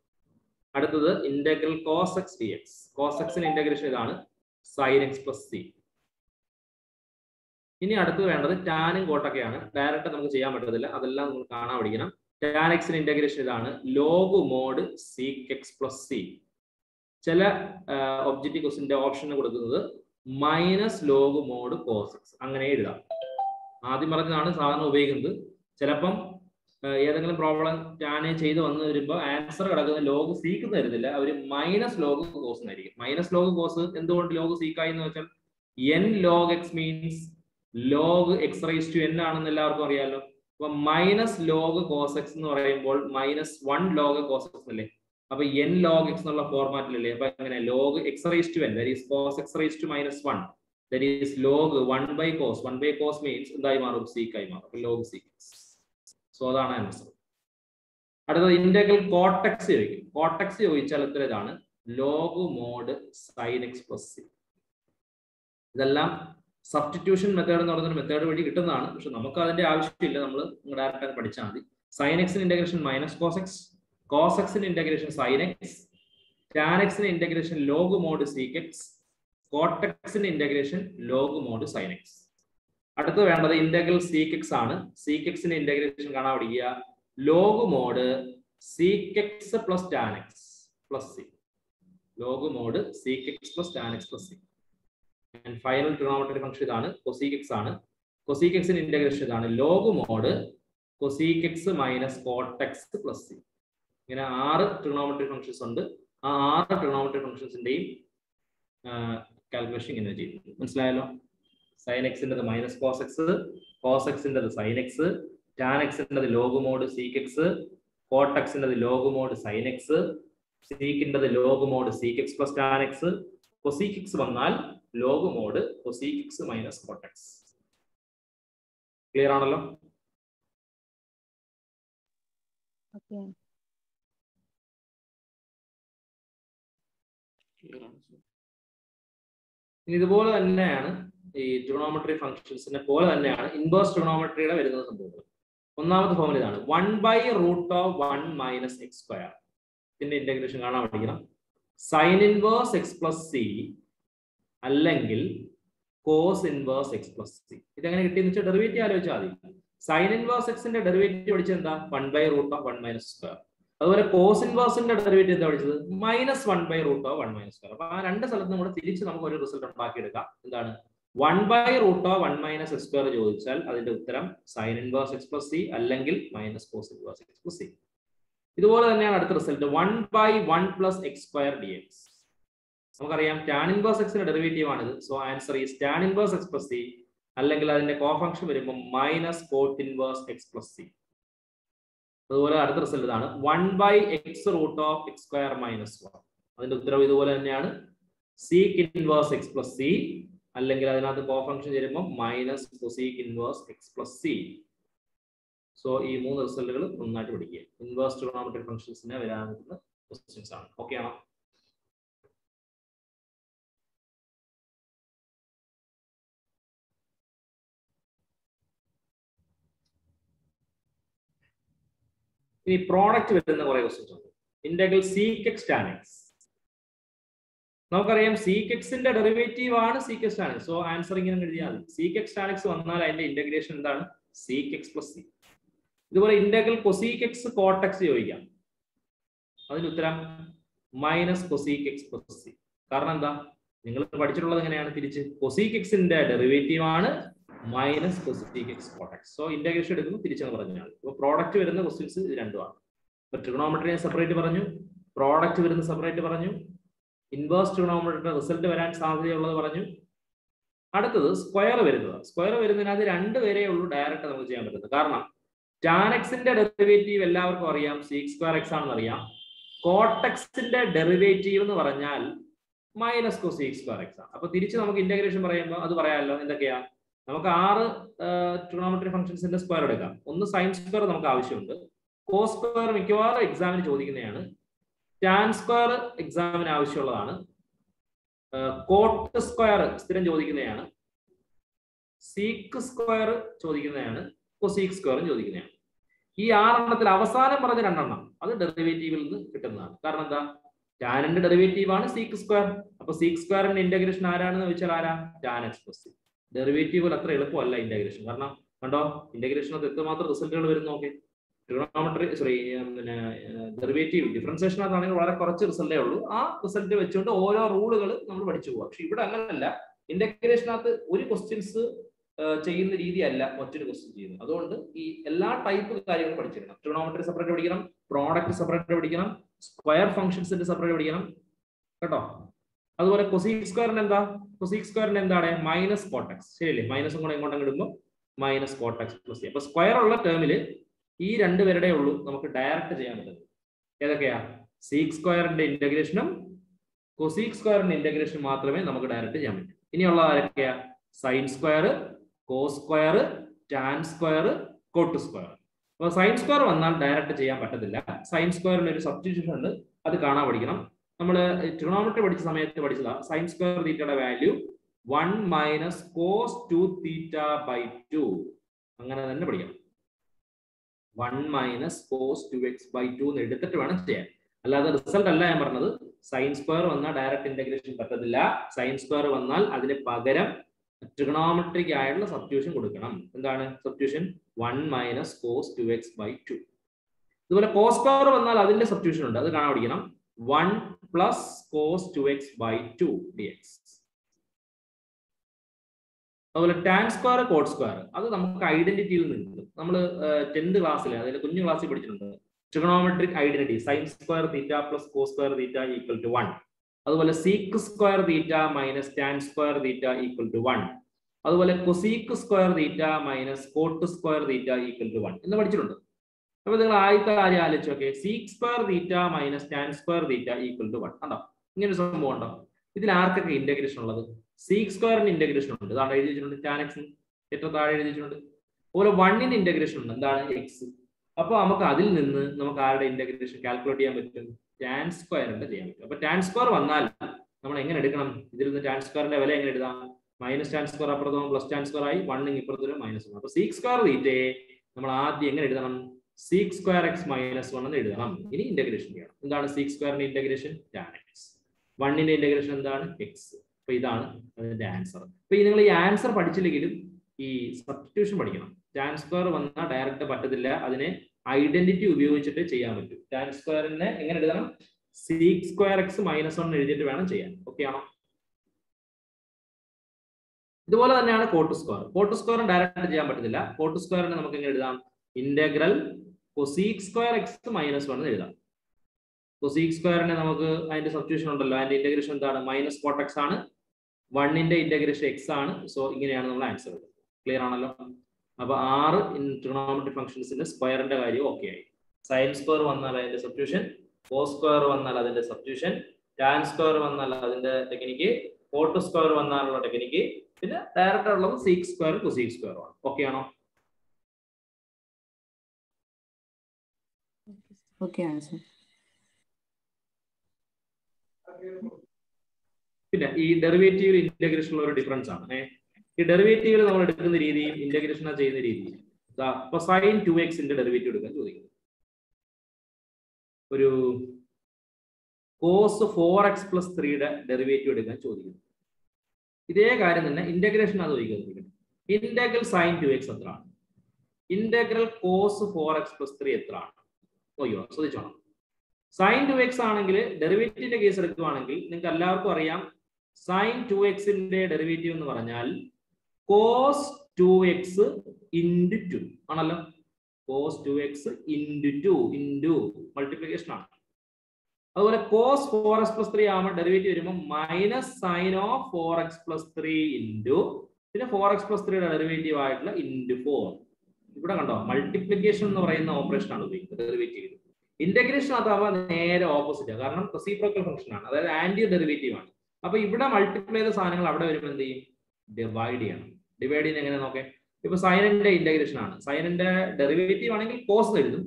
അടുത്തത് integral cos x d x cos എക്സിന്റെ ഇന്റഗ്രേഷൻ ഇതാണ്. സൈൻ എക്സ് പ്ലസ് സി ഇനി അടുത്ത് വേണ്ടത് ടാനും കോട്ടൊക്കെയാണ് ഡയറക്റ്റ് നമുക്ക് ചെയ്യാൻ പറ്റത്തില്ല. അതെല്ലാം നമ്മൾ കാണാൻ പഠിക്കണം. ടാൻ എക്സിന് ഇന്റഗ്രേഷൻ ഇതാണ്. Log mod sec x plus c ചില ഒബ്ജക്റ്റീവ് ക്വസ്റ്റിന്റെ ഓപ്ഷൻ കൊടുക്കുന്നത് minus log mod cos x അങ്ങനെ എഴുതാം ആദ്യം പറഞ്ഞതാണ് സാധാരണ ഉപയോഗിക്കുന്നത്. ചിലപ്പം ഏതെങ്കിലും പ്രോബ്ലം ഞാൻ ചെയ്ത് വന്നു വരുമ്പോൾ ആൻസർ കിടക്കുന്ന ലോഗ് സീക്ക് തരുന്നില്ല അവർ മൈനസ് ലോഗ് കോസ് എന്നായിരിക്കും മൈനസ് ലോഗ് കോസ് എന്തുകൊണ്ട് ലോഗ് സീക്കായി എന്ന് വെച്ചാൽ n log x means log x rise to n ആണെന്ന് എല്ലാവർക്കും അറിയാലോ. അപ്പൊ മൈനസ് ലോഗ് കോസ് എക്സ് എന്ന് പറയുമ്പോൾ minus one log cos x അല്ലേ അപ്പൊ എൻ ലോഗ് എക്സ് എന്നുള്ള ഫോർമാറ്റിലല്ലേ അപ്പൊ എങ്ങനെ? Log x rise to n these cos x rise to minus one that is log one by cos one by cos means എന്തായി മാറും? സീക്കായി മാറും. ലോഗ് സീക്ക് സോ അതാണ് ആൻസർ അടുത്തത് ഇന്റഗ്രൽ കോട്ടക്സ് ചോദിക്കും. കോട്ടക്സ് ചോദിച്ചാൽ എത്ര ഇതാണ്. Log mod sine x plus c ഇതെല്ലാം സബ്സ്റ്റിറ്റ്യൂഷൻ മെത്തേഡ് എന്ന് പറയുന്ന മെത്തേഡ് വഴി കിട്ടുന്നതാണ്. പക്ഷെ നമുക്ക് അതിന്റെ ആവശ്യമില്ല. നമ്മൾ ഡയറക്റ്റ് ആയിട്ട് പഠിച്ചാൽ മതി. സൈൻ എക്സിന് integration minus cos x cos എക്സിന് ഇന്റഗ്രേഷൻ സൈൻ എക്സ് ടാൻ എക്സിന് integration log mod sec x കോട്ടക്സിന് integration log mod sine x അടുത്ത് വേണ്ടത് ഇന്റഗ്രൽ സീക്സ് ആണ്. സീക്സിന്റെ ഇന്റഗ്രേഷൻ കാണാൻ പഠിക്കുക. Log mod sec x plus tan x plus c log mod sec x plus tan x plus c final trigonometry function ഇതാണ്. Cosec x ആണ്. കൊസീക്സിന്റെ integration ഇതാണ്. Log mod cosec x minus cot x plus c ഇങ്ങനെ ആറ് trigonometry functions ഉണ്ട്. ആ ആറ് trigonometry ഫംഗ്ഷൻസിന്റെയും calculation ഇങ്ങനെ ചെയ്തു. മനസ്സിലായല്ലോ? സൈൻ എക്സിന്റെത് മൈനസ് കോസ് എക്സ് കോസ് എക്സിന്റെത് സൈൻ എക്സ് ടാൻ എക്സിന്റെത് ലോഗ് മോഡ് സീക്ക് എക്സ് കോട്ടക്സിന്റെത് log mod sine x സീക്കിന്റെത് log mod sec x plus tan x cosec x വന്നാൽ log mod cosec x minus cot x clear ആണല്ലോ? Okay ഇനി ഇതുപോലെ തന്നെയാണ് ഈ trigonometry ഫംഗ്ഷൻസിനെ പോലെ തന്നെയാണ് ഇൻവേഴ്സ് ട്രിഗണോമെട്രിയുടെ വരുന്ന സംഭവങ്ങൾ ഒന്നാമത്തെ ഫോമിൽ ഇതാണ് one by root of one minus x square ഇതിന്റെ ഇന്റഗ്രേഷൻ കാണാൻ പഠിക്കണം. Sine inverse x plus c അല്ലെങ്കിൽ cos inverse x plus c ഇതെങ്ങനെ കിട്ടിയെന്ന് വെച്ചാൽ ഡെറിവേറ്റീവ് ആലോചിച്ചാൽ മതി. സൈൻ ഇൻവേഴ്സ് എക്സിന്റെ ഡെറിവേറ്റീവ് പഠിച്ചത് എന്താ? One by root of one minus square അതുപോലെ കോസ് ഇൻവേഴ്സിന്റെ ഡെറിവേറ്റീവ് എന്താ പഠിച്ചത്? Minus one by root of one minus square അപ്പൊ ആ രണ്ട് സ്ഥലത്തും കൂടെ തിരിച്ച് നമുക്ക് ഒരു റിസൾട്ട് ഉണ്ടാക്കിയെടുക്കാം. എന്താണ്? One by root of one minus x square ചോദിച്ചാൽ അതിന്റെ ഉത്തരം sine inverse x plus c അല്ലെങ്കിൽ minus cos inverse x plus c ഇതുപോലെ തന്നെയാണ് അടുത്ത result one by one plus x square d x നമുക്കറിയാം ടാൻ ഇൻവേഴ്സ് എക്സിന്റെ ഡെറിവേറ്റീവ് ആണിത്. So answer is tan inverse x plus c അല്ലെങ്കിൽ അതിന്റെ co function വരുമ്പോൾ minus cot inverse x plus c അതുപോലെ അടുത്ത റിസൾട്ട് ഇതാണ്. One by x root of x square minus one അതിന്റെ ഉത്തരവ് ഇതുപോലെ തന്നെയാണ്. Sec inverse x plus c അല്ലെങ്കിൽ അതിനകത്ത് കോ ഫംഗ്ഷൻ ചെയ്യുമ്പോൾ minus cosec inverse x plus c so ഈ മൂന്ന് റിസൾട്ടുകൾ നന്നായിട്ട് പഠിക്കുക. ഇൻവേഴ്സ് ട്രിഗണോമെട്രിക് ഫംഗ്ഷൻസിനെ വരാൻ പറ്റുന്ന ക്വസ്റ്റ്യൻസ് ആണ്. ഓക്കെ ആണോ? ഇനി പ്രോഡക്റ്റ് വരുന്ന കുറെ ക്വസ്റ്റ്യൻസ് ഉണ്ട്. ഇന്റഗ്രൽ സീകെക്സ് ടാനെക്സ് നമുക്കറിയാം സീകെക്സിന്റെ ഡെറിവേറ്റീവ് ആണ് സീകെക്സ് ടാനിക്സ് സോ ആൻസർ ഇങ്ങനെ എഴുതിയാൽ മതി. സീകെക്സ് ടാനെക്സ് വന്നാൽ അതിന്റെ ഇന്റഗ്രേഷൻ എന്താണ്? സീകെക്സ് പ്ലസ് സി ഇതുപോലെ integral cosec x cot x ചോദിക്കാം. അതിന് ഉത്തരം മൈനസ് കൊസീകെക്സ് പ്ലസ് സി കാരണം എന്താ? നിങ്ങൾ പഠിച്ചിട്ടുള്ളത് എങ്ങനെയാണ് തിരിച്ച്? കൊസീകെക്സിന്റെ ഡെറിവേറ്റീവ് ആണ് minus cosec x cot x so integration എടുക്കുമ്പോൾ തിരിച്ചെന്ന് പറഞ്ഞാൽ ഇപ്പൊ പ്രോഡക്റ്റ് വരുന്ന ക്വസ്റ്റ്യൻസ് രണ്ടുമാണ്. ഇപ്പൊ ട്രിഗണോമെട്രി സെപ്പറേറ്റ് പറഞ്ഞു. പ്രോഡക്റ്റ് വരുന്ന സെപ്പറേറ്റ് പറഞ്ഞു. ഇൻവേഴ്സ് ട്രിഗണോമെട്രിയുടെ റിസൾട്ട് വരാൻ സാധ്യതയുള്ളത് പറഞ്ഞു. അടുത്തത് സ്ക്വയർ വരുന്നത്. സ്ക്വയർ വരുന്നതിനകത്ത് രണ്ട് പേരേ ഉള്ളൂ ഡയറക്റ്റ് നമുക്ക് ചെയ്യാൻ പറ്റുന്നത്. കാരണം ടാനക്സിന്റെ ഡെറിവേറ്റീവ് എല്ലാവർക്കും അറിയാം. സീക്സ് സ്ക്വയർ എക്സ് ആണെന്ന് അറിയാം. കോട്ടക്സിന്റെ ഡെറിവേറ്റീവ് എന്ന് പറഞ്ഞാൽ minus co cosec square x ആണ്. അപ്പൊ തിരിച്ച് നമുക്ക് ഇന്റഗ്രേഷൻ പറയുമ്പോൾ അത് പറയാമല്ലോ. എന്തൊക്കെയാ? നമുക്ക് ആറ് ട്രിഗണോമെട്രി ഫംഗ്ഷൻസിന്റെ സ്ക്വയർ എടുക്കാം. ഒന്ന് സൈൻ സ്ക്വയർ നമുക്ക് ആവശ്യമുണ്ട്. കോസ് സ്ക്വയർ മിക്കവാറും എക്സാമിന് ചോദിക്കുന്നതാണ്. ടാൻ സ്ക്വയർ എക്സാമിന് ആവശ്യമുള്ളതാണ്. കോട്ട് സ്ക്വയർ സ്ഥിരം ചോദിക്കുന്നതാണ്. സീക്ക് സ്ക്വയർ ചോദിക്കുന്നതാണ്. കൊസീക്ക് സ്ക്വയറും ചോദിക്കുന്നതാണ്. ഈ ആറെണ്ണത്തിൽ അവസാനം പറഞ്ഞ രണ്ടെണ്ണം അത് ഡെറിവേറ്റീവിൽ നിന്ന് കിട്ടുന്നതാണ്. കാരണം എന്താ? ടാനിന്റെ ഡെറിവേറ്റീവ് ആണ് സീക്ക് സ്ക്വയർ അപ്പൊ സീക്ക് സ്ക്വയറിന്റെ ഇന്റഗ്രേഷൻ ആരാണെന്ന് വെച്ചാൽ ആരാ? ടാൻ എക്സ്പ്രസ് ഡെറിവേറ്റീവിൽ ഡെറിവേറ്റീവ് അത്ര എളുപ്പമല്ല ഇന്റഗ്രേഷൻ കാരണം കണ്ടോ? ഇന്റഗ്രേഷൻ അത് എത്രമാത്രം റിസൾട്ടുകൾ വരും നോക്കി. ട്രിഗണോമെട്രി സോറി പിന്നെ ഡെറിവേറ്റീവ് ഡിഫറൻസിയേഷനകത്താണെങ്കിൽ വളരെ കുറച്ച് റിസൾട്ടേ ഉള്ളൂ ആ റിസൾട്ട് വെച്ചുകൊണ്ട് ഓരോ റൂളുകൾ നമ്മൾ പഠിച്ചു പോകാം പക്ഷെ ഇവിടെ അങ്ങനല്ല. ഇന്റഗ്രേഷനകത്ത് ഒരു ക്വസ്റ്റ്യൻസ് ചെയ്യുന്ന രീതിയല്ല മറ്റൊരു ക്വസ്റ്റ്യൻ ചെയ്യുന്നത്. അതുകൊണ്ട് ഈ എല്ലാ ടൈപ്പ് കാര്യങ്ങളും പഠിച്ചിരിക്കണം. ട്രിഗണോമെട്രി സെപ്പറേറ്റ് പഠിക്കണം പ്രോഡക്റ്റ് സെപ്പറേറ്റ് പഠിക്കണം സ്ക്വയർ ഫംഗ്ഷൻസിന്റെ സെപ്പറേറ്റ് പഠിക്കണം. കേട്ടോ? അതുപോലെ കൊസീക് സ്ക്വയറിന് എന്താ? കൊസീക് സ്ക്വയറിന് എന്താണ്? മൈനസ് കോട്ടക്സ് ശരിയല്ലേ? മൈനസും കൂടെ ഇങ്ങോട്ടും ഇടുമ്പോൾ മൈനസ് കോട്ടക്സ് പ്ലസ് അപ്പൊ സ്ക്വയർ ഉള്ള ടേമിൽ ഈ രണ്ട് പേരുടെ ഉള്ളൂ നമുക്ക് ഡയറക്റ്റ് ചെയ്യാൻ പറ്റുന്നത്. ഏതൊക്കെയാ? സീക് സ്ക്വയറിന്റെ ഇന്റഗ്രേഷനും കൊസീക് സ്ക്വയറിന്റെ ഇന്റഗ്രേഷൻ മാത്രമേ നമുക്ക് ഡയറക്റ്റ് ചെയ്യാൻ പറ്റൂ. ഇനിയുള്ള ആരൊക്കെയാ? Sine square co square tan square cot square അപ്പൊ സൈൻ സ്ക്വയർ വന്നാൽ ഡയറക്റ്റ് ചെയ്യാൻ പറ്റത്തില്ല. സൈൻ സ്ക്വയറിന് ഒരു സബ്സ്റ്റിറ്റ്യൂഷൻ ഉണ്ട്. അത് കാണാൻ പഠിക്കണം. നമ്മൾ ട്രിഗണോമെട്രി പഠിച്ച സമയത്ത് പഠിച്ചതാ. സൈൻ സ്ക്വയർ തീറ്റയുടെ value one minus cos two theta by two അങ്ങനെ തന്നെ പഠിക്കണം. One minus cos two x by two എന്ന് എടുത്തിട്ട് വേണം ചെയ്യാൻ. അല്ലാതെ റിസൾട്ട് അല്ല ഞാൻ പറഞ്ഞത്. സൈൻ സ്ക്വയർ വന്നാൽ ഡയറക്റ്റ് ഇന്റഗ്രേഷൻ പറ്റത്തില്ല. സൈൻ സ്ക്വയർ വന്നാൽ അതിന് പകരം ട്രിഗണോമെട്രിക് ആയിട്ടുള്ള സബ്സ്റ്റിറ്റ്യൂഷൻ കൊടുക്കണം. എന്താണ് substitution one minus cos two x by two. ഇതുപോലെ കോസ് സ്ക്വയർ വന്നാൽ അതിന്റെ സബ്സ്റ്റിറ്റ്യൂഷൻ ഉണ്ട്. അത് കാണാൻ പഠിക്കണം. One plus cos two x by two d x. അതുപോലെ ടാൻ സ്ക്വയർ കോഡ് സ്ക്വയർ അത് നമുക്ക് ഐഡന്റിറ്റിയിൽ നിന്ന് നമ്മൾ ടെൻത്ത് ക്ലാസ്സിൽ അതായത് കുഞ്ഞു ക്ലാസ്സിൽ പഠിച്ചിട്ടുണ്ട്. Trigonometric identity sine square theta plus co square theta equal to one അതുപോലെ sec square theta minus tan square theta equal to one അതുപോലെ cosec square theta minus cot square theta equal to one എന്ന് പഠിച്ചിട്ടുണ്ട്. അപ്പൊ നിങ്ങൾ ആദ്യത്തെ കാര്യം ആലോചിച്ച് നോക്കെ sec square theta minus tan square theta equal to one കണ്ടോ? ഇങ്ങനെ ഒരു സംഭവം ഉണ്ടോ? ഇതിൽ ആർക്കൊക്കെ ഇന്റഗ്രേഷൻ ഉള്ളത്? സീക്ക് സ്ക്വയറിന് ഇന്റഗ്രേഷൻ ഉണ്ട്. ഇതാണ് എഴുതി വെച്ചിട്ടുണ്ട്. ടാൻ എക്സ് എത്ര താഴെ എഴുതി വെച്ചിട്ടുണ്ട്? അതുപോലെ വണ്ണിന് ഇന്റഗ്രേഷൻ ഉണ്ട്. എന്താണ് എക്സ് അപ്പൊ നമുക്ക് അതിൽ നിന്ന് നമുക്ക് ആരുടെ ഇന്റഗ്രേഷൻ കാൽക്കുലേറ്റ് ചെയ്യാൻ പറ്റും? ടാൻ സ്ക്വയറിന്റെ ചെയ്യാൻ പറ്റും. അപ്പൊ ടാൻ സ്ക്വയർ വന്നാൽ നമ്മൾ എങ്ങനെ എടുക്കണം? ഇതിൽ നിന്ന് ടാൻ സ്ക്വയറിന്റെ വില എങ്ങനെ എഴുതാം? മൈനസ് ടാൻ സ്ക്വയർ അപ്പുറത്തും പ്ലസ് ടാൻ സ്ക്വയർ ആയി വണ്ണിങ് ഇപ്പുറത്തും മൈനസ് വൺ അപ്പൊ സീക്ക് സ്ക്വയർ തീറ്റയെ നമ്മൾ ആദ്യം എങ്ങനെ എഴുതണം? Sec square x minus one എന്ന് എഴുതണം. ഇനി ഇന്റഗ്രേഷൻ ചെയ്യണം. എന്താണ് സീക്ക് സ്ക്വയറിന്റെ ഇന്റഗ്രേഷൻ ടാൻ എക്സ് വണ്ണിന്റെ ഇന്റഗ്രേഷൻ എന്താണ്? എക്സ് അപ്പൊ ഇതാണ് അതിന്റെ ആൻസർ അപ്പൊ ഈ നിങ്ങൾ ഈ ആൻസർ പഠിച്ചില്ലെങ്കിലും ഈ സബ്സ്റ്റിറ്റ്യൂഷൻ പഠിക്കണം. ടാൻ സ്ക്വയർ വന്നാൽ ഡയറക്റ്റ് പറ്റത്തില്ല. അതിനെ ഐഡന്റിറ്റി ഉപയോഗിച്ചിട്ട് ചെയ്യാൻ പറ്റും. ടാൻ സ്ക്വയറിനെ എങ്ങനെ എഴുതണം? Sec square x minus one എഴുതിയിട്ട് വേണം ചെയ്യാൻ. ഓക്കെ ആണോ? ഇതുപോലെ തന്നെയാണ് cot square cot square direct ചെയ്യാൻ പറ്റത്തില്ല. കോട്ട് സ്ക്വയറിനെ നമുക്ക് എങ്ങനെ എഴുതാം? Integral cosec square x minus one എഴുതാം. കൊസീക് സ്ക്വയറിനെ നമുക്ക് അതിന്റെ സബ്സ്റ്റിറ്റ്യൂഷൻ ഉണ്ടല്ലോ. അതിന്റെ ഇന്റഗ്രേഷൻ എന്താണ്? മൈനസ് കോട്ടക്സ് ആണ്. വണ്ണിന്റെ ഇന്റഗ്രേഷൻ എക്സ് ആണ്. സോ ഇങ്ങനെയാണ് നമ്മൾ ആൻസർ ക്ലിയർ ആണല്ലോ? അപ്പൊ ആറ് ട്രിഗണോമെട്രി ഫംഗ്ഷൻസിന്റെ സ്ക്വയറിന്റെ കാര്യം ഓക്കെ ആയി. സൈൻ സ്ക്വയർ വന്നാൽ അതിന്റെ സബ്സ്റ്റിറ്റ്യൂഷൻ കോസ് സ്ക്വയർ വന്നാൽ അതിന്റെ സബ്സ്റ്റിറ്റ്യൂഷൻ ടാൻ സ്ക്വയർ വന്നാൽ അതിന്റെ ടെക്നിക്ക് കോട്ട് സ്ക്വയർ വന്നാലുള്ള ടെക്നിക്ക് പിന്നെ ഡയറക്റ്റ് ഉള്ളത് സീക്സ് സ്ക്വയർ കൊസീക് സ്ക്വയർ ആണ്. ഓക്കെ ആണോ? ഓക്കെ ആണ് സർ പിന്നെ ഈ ഡെറിവേറ്റീവ് ഇന്റഗ്രേഷനുള്ള ഒരു ഡിഫറൻസ് ആണ്. ഈ ഡെറിവേറ്റീവിൽ നമ്മൾ എടുക്കുന്ന രീതിയും ഇന്റഗ്രേഷൻ ചെയ്യുന്ന രീതിയും. ഇപ്പൊ സൈൻ ടു എക്സിന്റെ ഡെറിവേറ്റീവ് എടുക്കാൻ ചോദിക്കുന്നത് ഒരു കോസ് ഫോർ എക്സ് പ്ലസ് ത്രീയുടെ ഡെറിവേറ്റീവ് എടുക്കാൻ ചോദിക്കുന്നു. ഇതേ കാര്യം തന്നെ ഇന്റഗ്രേഷൻ അത് ചോദിക്കുന്നത്. ഇന്റഗ്രൽ സൈൻ ടു എക്സ് എത്രയാണ്? Integral cos four x plus three എത്രയാണ്? ഓയ്യോ ശ്രദ്ധിച്ചോണം. സൈൻ ടു എക്സ് ആണെങ്കിൽ ഡെറിവേറ്റീവിന്റെ കേസ് എടുക്കുകയാണെങ്കിൽ നിങ്ങൾക്ക് എല്ലാവർക്കും അറിയാം സൈൻ ടു എക്സിന്റെ ഡെറിവേറ്റീവ് എന്ന് പറഞ്ഞാൽ cos two x into two ആണല്ലോ? Cos two x into two into multiplication ആണ്. അതുപോലെ cos four x plus three ആകുമ്പോൾ ഡെറിവേറ്റീവ് വരുമ്പോൾ minus sine of four x plus three into പിന്നെ ഫോർ എക്സ് പ്ലസ് ത്രീയുടെ ഡെറിവേറ്റീവ് ആയിട്ടുള്ള ഇന്റു ഫോർ ഇവിടെ കണ്ടോ? മൾട്ടിപ്ലിക്കേഷൻ എന്ന് പറയുന്ന ഓപ്പറേഷൻ ആണ് ഉപയോഗിക്കുന്നത് ഡെറിവേറ്റീവ് ഇന്റഗ്രേഷൻ അതാവാ നേരെ ഓപ്പോസിറ്റ് കാരണം റെസിപ്രോക്കൽ ഫംഗ്ഷൻ ആണ്. അതായത് ആന്റി ഡെറിവേറ്റീവ് ആണ്. അപ്പൊ ഇവിടെ മൾട്ടിപ്ലൈ ചെയ്ത സാധനങ്ങൾ അവിടെ വരുമ്പോൾ എന്ത് ചെയ്യും? ഡിവൈഡ് ചെയ്യണം. ഡിവൈഡ് ചെയ്യുന്ന എങ്ങനെ നോക്കേ? ഇപ്പൊ സൈനിന്റെ ഇന്റഗ്രേഷൻ ആണ്. സൈനിന്റെ ഡെറിവേറ്റീവ് ആണെങ്കിൽ കോസ് എഴുതും.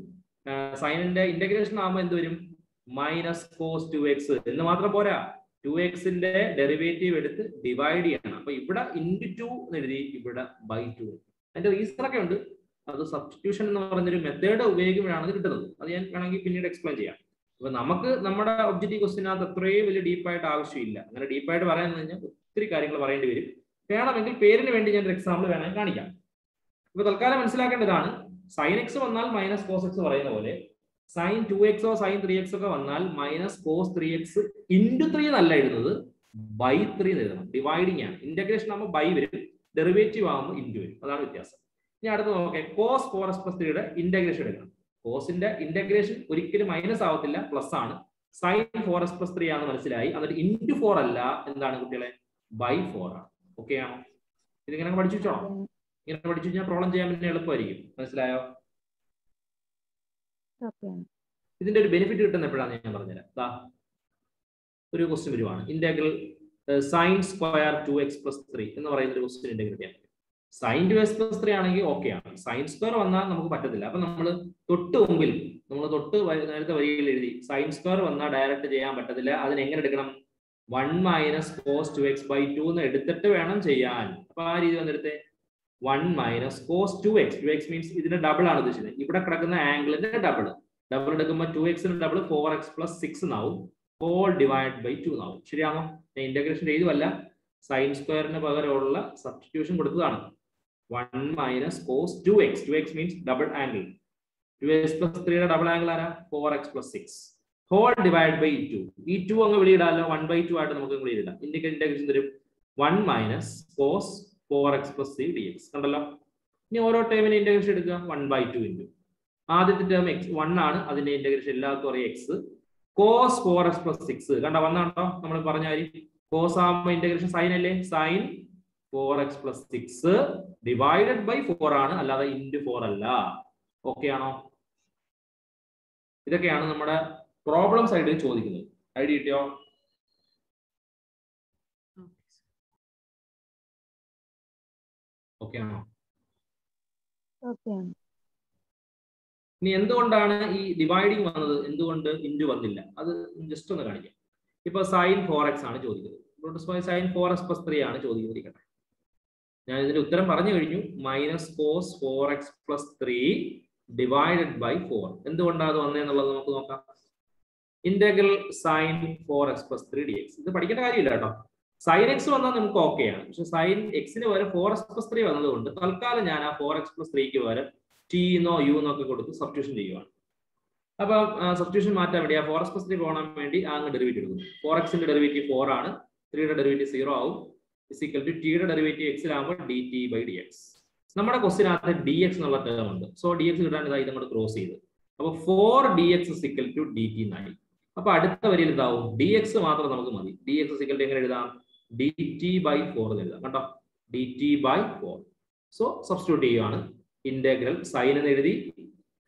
സൈനിന്റെ ഇന്റഗ്രേഷൻ ആകുമ്പോൾ എന്ത് വരും? മൈനസ് കോസ് ടു എക്സ് എന്ന് മാത്രം പോരാ. ടു എക്സിന്റെ ഡെറിവേറ്റീവ് എടുത്ത് ഡിവൈഡ് ചെയ്യണം. അപ്പൊ ഇവിടെ ഇന്റു ടു എന്ന് എഴുതി ഇവിടെ ബൈ ടു അതിന്റെ റീസൺ ഒക്കെ ഉണ്ട്. അത് സബ്സ്റ്റിറ്റ്യൂഷൻ എന്ന് പറഞ്ഞൊരു മെത്തേഡ് ഉപയോഗിക്കുമ്പോഴാണ് കിട്ടുന്നത്. അത് ഞാൻ വേണമെങ്കിൽ പിന്നീട് എക്സ്പ്ലെയിൻ ചെയ്യാം. അപ്പൊ നമുക്ക് നമ്മുടെ ഒബ്ജക്റ്റീവ് ക്വസ്റ്റിനകത്ത് അത്രയും വലിയ ഡീപ്പായിട്ട് ആവശ്യമില്ല. അങ്ങനെ ഡീപ്പായിട്ട് പറയാന്ന് കഴിഞ്ഞാൽ ഒത്തിരി കാര്യങ്ങൾ പറയേണ്ടി വരും. വേണമെങ്കിൽ പേരിന് വേണ്ടി ഞാൻ ഒരു എക്സാമ്പിൾ വേണമെങ്കിൽ കാണിക്കാം. ഇപ്പൊ തൽക്കാലം മനസ്സിലാക്കേണ്ടതാണ് സൈൻ എക്സ് വന്നാൽ മൈനസ് കോസ് എക്സ് പറയുന്ന പോലെ സൈൻ ടു എക്സോ സൈൻ ത്രീ എക്സ് ഒക്കെ വന്നാൽ minus cos three x into three എന്നല്ല എഴുതുന്നത് ബൈ ത്രീ എഴുതണം. ഡിവൈഡിങ് ആണ്. ഇന്റഗ്രേഷൻ ആകുമ്പോൾ ബൈ വരും. ഡെറിവേറ്റീവ് ആകുമ്പോൾ ഇന്റു വരും. അതാണ് വ്യത്യാസം. ഇനി അടുത്ത് നോക്കേ. കോസ് ഫോർ എക്സ് പ്ലസ് ത്രീയുടെ ഇന്റഗ്രേഷൻ എടുക്കണം. കോസിന്റെ ഇന്റഗ്രേഷൻ ഒരിക്കലും മൈനസ് ആവത്തില്ല പ്ലസ് ആണ്. Sine four x plus three ആണെന്ന് മനസ്സിലായി. അതൊരു ഇന്റു ഫോർ അല്ല എന്താണ് കുട്ടികളെ? ബൈ ഫോർ ആണ്. ഓക്കെ ആണോ? ഇതിങ്ങനെ പഠിച്ചു വെച്ചോളാം. ഇങ്ങനെ പഠിച്ചു കഴിഞ്ഞാൽ പ്രോബ്ലം ചെയ്യാൻ പിന്നെ എളുപ്പമായിരിക്കും. മനസ്സിലായോ? ഇതിന്റെ ഒരു ബെനിഫിറ്റ് കിട്ടുന്ന എപ്പോഴാണ് ഞാൻ പറഞ്ഞുതരാം. ഒരു ക്വസ്റ്റ്യൻ വരുവാണ്. Integral sine square two x plus three എന്ന് പറയുന്ന ഒരു ക്വസ്റ്റ്യൻ ഇന്റഗ്രേറ്റ് ചെയ്യാൻ sine two x plus three ആണെങ്കിൽ ഓക്കെ ആണ്. സൈൻ സ്ക്വയർ വന്നാൽ നമുക്ക് പറ്റത്തില്ല. അപ്പൊ നമ്മൾ തൊട്ട് മുമ്പിൽ നമ്മൾ തൊട്ട് നേരത്തെ വരിയിൽ എഴുതി സൈൻ സ്ക്വയർ വന്നാൽ ഡയറക്റ്റ് ചെയ്യാൻ പറ്റത്തില്ല. അതിന് എങ്ങനെ എടുക്കണം? One minus cos two x by two എന്ന് എടുത്തിട്ട് വേണം ചെയ്യാൻ. അപ്പൊ ആ രീതി വന്നിടത്തെ. One minus cos two x two x means ഇതിന്റെ ഡബിൾ ആണ് ഉദ്ദേശിക്കുന്നത് ഇവിടെ കിടക്കുന്ന ആംഗിളിന്റെ ഡബിൾ ഡബിൾ എടുക്കുമ്പോൾ ടു എക്സിന് double four x plus six എന്നാവും. ഹോൾ ഡിവൈഡ് ബൈ ടു എന്നാവും. ശരിയാണോ? ഇന്റഗ്രേഷൻ എഴുതുമല്ല സൈൻ സ്ക്വയറിന് പകരമുള്ള സബ്സ്റ്റിറ്റ്യൂഷൻ കൊടുത്തതാണ്. One minus cos two x two x means double angle two x plus ത്രീയുടെ ഡബിൾ ആംഗിൾ ആരാ? Four x plus six whole divide by two ഈ ടു അങ്ങ് വെളിയിടാമല്ലോ വൺ ബൈ ടു ആയിട്ട് നമുക്ക് വെളിയിടാം ഇന്ത്യയ്ക്ക് ഇന്റഗ്രേഷൻ തരും one minus cos four x plus c d x കണ്ടല്ലോ? ഇനി ഓരോ ടൈമിന് ഇന്റഗ്രേഷൻ എടുക്കുക. വൺ ബൈ ടു ഇന്റു ആദ്യത്തെ ടേം എക്സ് വൺ ആണ്. അതിന്റെ ഇന്റഗ്രേഷൻ എല്ലാവർക്കും അറിയാം. X cos four x plus six കണ്ട? വന്നാണോ? നമ്മൾ പറഞ്ഞ കാര്യം. കോസ് ആകുമ്പോൾ ഇന്റഗ്രേഷൻ സൈൻ അല്ലേ? Sine four x plus six divided by four ആണ്. അല്ലാതെ ഇന്റു ഫോർ അല്ല. ഓക്കെ ആണോ? ഇതൊക്കെയാണ് നമ്മുടെ പ്രോബ്ലം സൈഡിൽ ചോദിക്കുന്നത്. ഐഡിയ കിട്ടിയോ? ഓക്കെ ആണോ? ഇനി എന്തുകൊണ്ടാണ് ഈ ഡിവൈഡിങ് വന്നത്? എന്തുകൊണ്ട് ഇന്റു വന്നില്ല? അത് ജസ്റ്റ് ഒന്ന് കാണിക്കാം. ഇപ്പൊ സൈൻ ഫോർ എക്സ് ആണ് ചോദിക്കുന്നത്. Sine four x plus three ആണ് ചോദിക്കുന്നത് ഞാൻ ഇതിന്റെ ഉത്തരം പറഞ്ഞു കഴിഞ്ഞു. Minus cos four x plus three divided by four എന്തുകൊണ്ടാണ് അത് വന്നതെന്നുള്ളത് നമുക്ക് നോക്കാം. Integral sine four x plus three d x ഇത് പഠിക്കേണ്ട കാര്യമില്ല കേട്ടോ. സൈൻ എക്സ് വന്നാൽ നമുക്ക് ഓക്കെ ആണ്. പക്ഷെ സൈൻ എക്സിന് പകരം ഫോർ എക്സ് പ്ലസ് ത്രീ വന്നതുകൊണ്ട് തൽക്കാലം ഞാൻ ആ ഫോർ എക്സ് പ്ലസ് ത്രീക്ക് പകരം ടി എന്നോ യു എന്നോ ഒക്കെ കൊടുത്ത് സബ്സ്റ്റിറ്റ്യൂഷൻ ചെയ്യുവാണ്. അപ്പൊ സബ്സ്റ്റിറ്റ്യൂഷൻ മാറ്റാൻ വേണ്ടി ആ ഫോർ എക്സ് പ്ലസ് ത്രീ പോകാൻ വേണ്ടി അങ്ങ് ഡെറിവേറ്റീവ് എടുക്കുന്നു. ഫോർ എക്സിന്റെ ഡെറിവേറ്റീവ് ഫോർ ആണ്. ത്രീയുടെ ഡെറിവേറ്റീവ് സീറോ ആവും. ഇസിക്കൽ ടു ടിയുടെ derivative എക്സിലാകുമ്പോൾ d t by d x നമ്മുടെ ക്വസ്റ്റിനകത്ത് ഡി എക്സ് എന്നുള്ള ടേം സോ ഡി എക്സ് കിട്ടാൻ ഇതായി നമ്മൾ ക്രോസ് ചെയ്ത്. അപ്പൊ four d x equal to d t എന്നായി അപ്പൊ അടുത്ത വരിയിൽ ഇതാവും. ഡി എക്സ് മാത്രം നമുക്ക് മതി. ഡി എക്സ് സിക്കൽ ടു എങ്ങനെ എഴുതാം? ഡി ടി ബൈ ഫോർ എന്ന് എഴുതാം. കണ്ടോ? D t by four so substitute ചെയ്യുകയാണ് ഇന്റഗ്രൽ സൈൻ എന്ന് എഴുതി.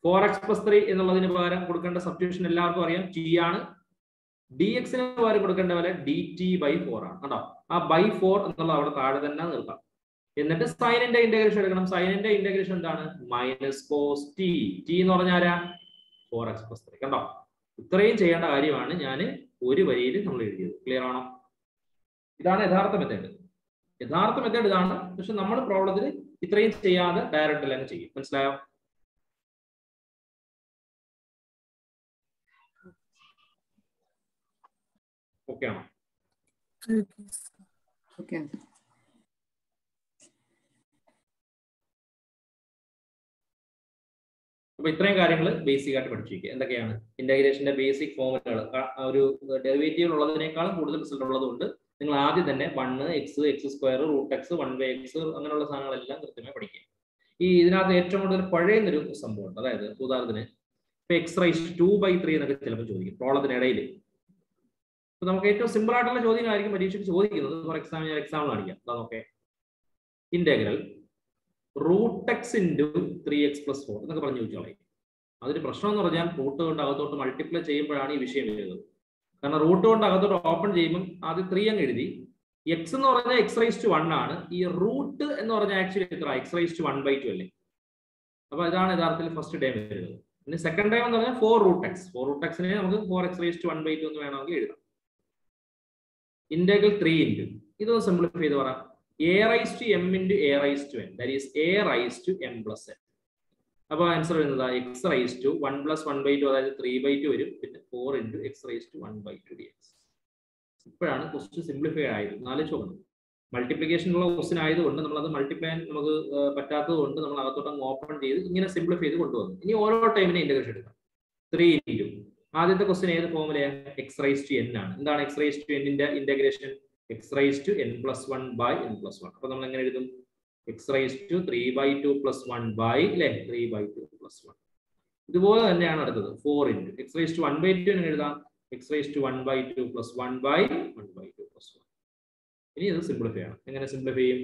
ഫോർ എക്സ് പ്ലസ് ത്രീ എന്നുള്ളതിന് പകരം കൊടുക്കേണ്ട സബ്സ്റ്റിറ്റ്യൂഷൻ എല്ലാവർക്കും അറിയാം. ടി ആണ്. ഡി എക്സിന് പകരം കൊടുക്കേണ്ട പോലെ ഡി ടി ബൈ ഫോർ ആണ്. കണ്ടോ? ആ ബൈ ഫോർ എന്നുള്ളത് അവിടെ താഴെ തന്നെ നിർത്താം. എന്നിട്ട് സൈനിന്റെ ഇന്റഗ്രേഷൻ എടുക്കണം. സൈനിന്റെ ഇന്റഗ്രേഷൻ എന്താണ്? മൈനസ് കോസ് ടി ടി എന്ന് പറഞ്ഞാൽ ഫോർ എക്സ് പ്ലസ് ത്രീ കണ്ടോ? ഇത്രയും ചെയ്യേണ്ട കാര്യമാണ് ഞാൻ ഒരു വരിയിൽ നമ്മൾ എഴുതിയത്. ക്ലിയർ ആണോ? ഇതാണ് യഥാർത്ഥ മെത്തേഡ് യഥാർത്ഥ മെത്തേഡ് ഇതാണ്. പക്ഷെ നമ്മൾ പ്രോബ്ലത്തിൽ ഇത്രയും ചെയ്യാതെ ഡയറക്റ്റ് തന്നെ ചെയ്യും. മനസ്സിലായോ? ഓക്കെ ആണോ? ഓക്കെ. അപ്പൊ ഇത്രയും കാര്യങ്ങൾ ബേസിക് ആയിട്ട് പഠിച്ചിരിക്കുക. എന്തൊക്കെയാണ്? ഇന്റഗ്രേഷന്റെ ബേസിക് ഫോമുലകൾ ഒരു ഡെറിവേറ്റീവ് ഉള്ളതിനേക്കാളും കൂടുതൽ റിസൾട്ട് ഉള്ളതുകൊണ്ട് നിങ്ങൾ ആദ്യം തന്നെ one x x square root x one by x അങ്ങനെയുള്ള സാധനങ്ങളെല്ലാം കൃത്യമായി പഠിക്കുക. ഈ ഇതിനകത്ത് ഏറ്റവും കൂടുതൽ പഴയുന്നൊരു സംഭവമുണ്ട്. അതായത് ഉദാഹരണത്തിന് ഇപ്പൊ x raise two by three എന്നൊക്കെ ചിലപ്പോൾ ചോദിക്കും. പ്രോളത്തിനിടയിൽ അപ്പൊ നമുക്ക് ഏറ്റവും സിമ്പിൾ ആയിട്ടുള്ള ചോദ്യങ്ങളായിരിക്കും പരീക്ഷയ്ക്ക് ചോദിക്കുന്നത്. ഫോർ എക്സാമ്പിൾ ഞാൻ എക്സാമ്പിൾ കാണിക്കാം. നോക്കേ. Integral root x into three x plus four എന്നൊക്കെ പറഞ്ഞു ചോദിച്ചോളാം. അതൊരു പ്രശ്നം എന്ന് പറഞ്ഞാൽ റൂട്ട് കൊണ്ട് അകത്തോട്ട് മൾട്ടിപ്ലൈ ചെയ്യുമ്പോഴാണ് ഈ വിഷയം വരുന്നത്. കാരണം റൂട്ട് കൊണ്ട് അകത്തോട്ട് ഓപ്പൺ ചെയ്യുമ്പോൾ ആദ്യം ത്രീ അങ്ങ് എഴുതി. എക്സ് എന്ന് പറഞ്ഞാൽ എക്സ് റൈസ് ടു വൺ ആണ്. ഈ റൂട്ട് എന്ന് പറഞ്ഞാൽ ആക്ച്വലി എത്ര? X raise to one by two അല്ലേ? അപ്പൊ ഇതാണ് യഥാർത്ഥത്തിൽ ഫസ്റ്റ് ടൈം വരുന്നത്. പിന്നെ സെക്കൻഡ് ടൈം എന്ന് പറഞ്ഞാൽ four root x four root എക്സിനെ നമുക്ക് four x raise to one by two എന്ന് വേണമെങ്കിൽ എഴുതാം. ഇന്റഗ്രൽ ത്രീ ഇന്റു ഇതൊന്ന് സിംപ്ലിഫൈ ചെയ്ത് പറയാം a raise to m into a raise to n that is a raise to m plus n അപ്പോൾ answer വരുന്നത് x raise to one plus one by two അതായത് three by two വരും. പിന്നെ four into x raise to one by two d x ഇപ്പോഴാണ് question simplify ആയത്. നാല് ചോദ്യം. Multiplication ഉള്ള ക്വസ്റ്റ്യൻ ആയതുകൊണ്ട് നമ്മൾ അത് മൾട്ടിപ്ലൈ നമുക്ക് പറ്റാത്തത് കൊണ്ട് നമ്മൾ അകത്തോട്ട് ഓപ്പൺ ചെയ്ത് ഇങ്ങനെ സിംപ്ലിഫൈ ചെയ്ത് കൊണ്ടുവന്നു. ഇനി ഓരോ ടൈമിനെ ഇന്റഗ്രേഷൻ എടുക്കാം. ത്രീ ഇന്റു ആദ്യത്തെ ക്വസ്റ്റ്യൻ ഏത് ഫോമിലെയാണ് എക്സ് റൈസ് ടു എൻ ആണ്. എന്താണ് എക്സ് റൈസ് ടു എന്നിന്റെ integration x raise to n plus one by n plus one അപ്പൊ നമ്മൾ എങ്ങനെ എഴുതും? X raise to three by two plus one by അല്ലെ? Three by two plus one ഇതുപോലെ തന്നെയാണ് അടുത്തത്. Four into x raise to one by two എന്ന് എഴുതാം? X raise to one by two plus one by one by two plus one ഇനി ഇത് simplify ആണ് എങ്ങനെ സിംപ്ലിഫൈ ചെയ്യും?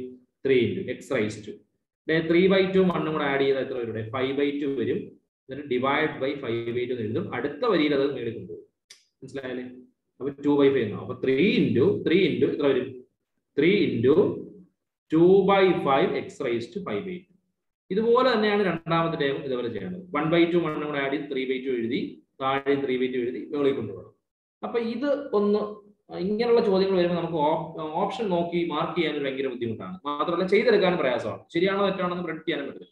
Three into x raise to three by two വണ്ണും കൂടെ add ചെയ്താൽ എത്ര വരും ഫൈവ് ബൈ ടു വരും. എന്നിട്ട് ഡിവൈഡ് ബൈ ഫൈവ് എയ്റ്റ് എന്ന് എഴുതും. അടുത്ത വരിയിൽ അത് മേളിൽ കൊണ്ടുപോകും. മനസ്സിലായാലേ അപ്പൊ ടു ബൈ ഫൈവ് അപ്പൊ ത്രീ ഇന്റു ത്രീ ഇന്റു എത്ര വരും? Three into two by five x raise to five eight ഇതുപോലെ തന്നെയാണ് രണ്ടാമത്തെ ടേം ഇതുപോലെ ചെയ്യേണ്ടത്. വൺ ബൈ ടു വണ്ണും കൂടെ ആഡ് ചെയ്ത് ത്രീ ബൈ ടു എഴുതി താഴെ ത്രീ ബൈ ടു എഴുതി മുകളിൽ കൊണ്ടുപോകണം. അപ്പൊ ഇത് ഒന്ന് ഇങ്ങനെയുള്ള ചോദ്യങ്ങൾ വരുമ്പോൾ നമുക്ക് ഓപ്ഷൻ നോക്കി മാർക്ക് ചെയ്യാൻ ഭയങ്കര ബുദ്ധിമുട്ടാണ്. മാത്രമല്ല ചെയ്തെടുക്കാനും പ്രയാസമാണ്. ശരിയാണോ തെറ്റാണോ എന്ന് പ്രെഡിക്ട് ചെയ്യാനും പറ്റില്ല.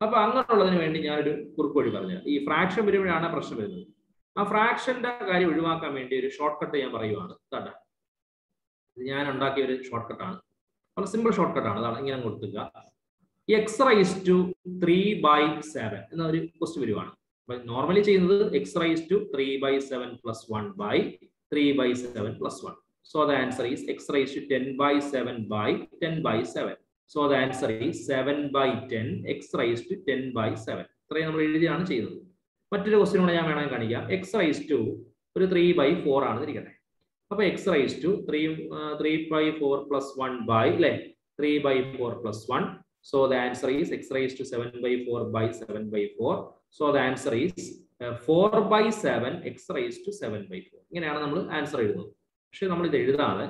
അപ്പൊ അങ്ങനെയുള്ളതിന് വേണ്ടി ഞാനൊരു കുറുക്ക് വഴി പറഞ്ഞു ഈ ഫ്രാക്ഷൻ വരുമ്പോഴാണ് പ്രശ്നം വരുന്നത്. ആ ഫ്രാക്ഷന്റെ കാര്യം ഒഴിവാക്കാൻ വേണ്ടി ഒരു ഷോർട്ട് കട്ട് ഞാൻ പറയുവാണ്. തട്ട ഇത് ഞാൻ ഉണ്ടാക്കിയ ഒരു ഷോർട്ട് കട്ടാണ് വളരെ സിമ്പിൾ ഷോർട്ട് കട്ടാണ് അതാണ് ഇങ്ങനെ കൊടുക്കുക x raise to three by seven എന്ന ഒരു ക്വസ്റ്റ് വരുവാണ്. നോർമലി ചെയ്യുന്നത് x raise to three by seven plus one by three by seven plus one so the answer is x raise to ten by seven by ten by seven so the answer ഈ seven by ten x raise to ten by seven ഇത്രയും നമ്മൾ എഴുതിയാണ് ചെയ്യുന്നത് മറ്റൊരു question കൂടെ ഞാൻ വേണമെങ്കിൽ കാണിക്കാം. X rice to ഒരു ത്രീ ബൈ ഫോർ ആണ് ഇരിക്കട്ടെ അപ്പൊ x raise to three three by four plus one by അല്ലെ three by four plus one so the answer is x raise to seven by four by seven by four so the answer is four by seven x raise to seven by four ഇങ്ങനെയാണ് നമ്മൾ answer എഴുതുന്നത്. പക്ഷെ നമ്മൾ ഇത് എഴുതാതെ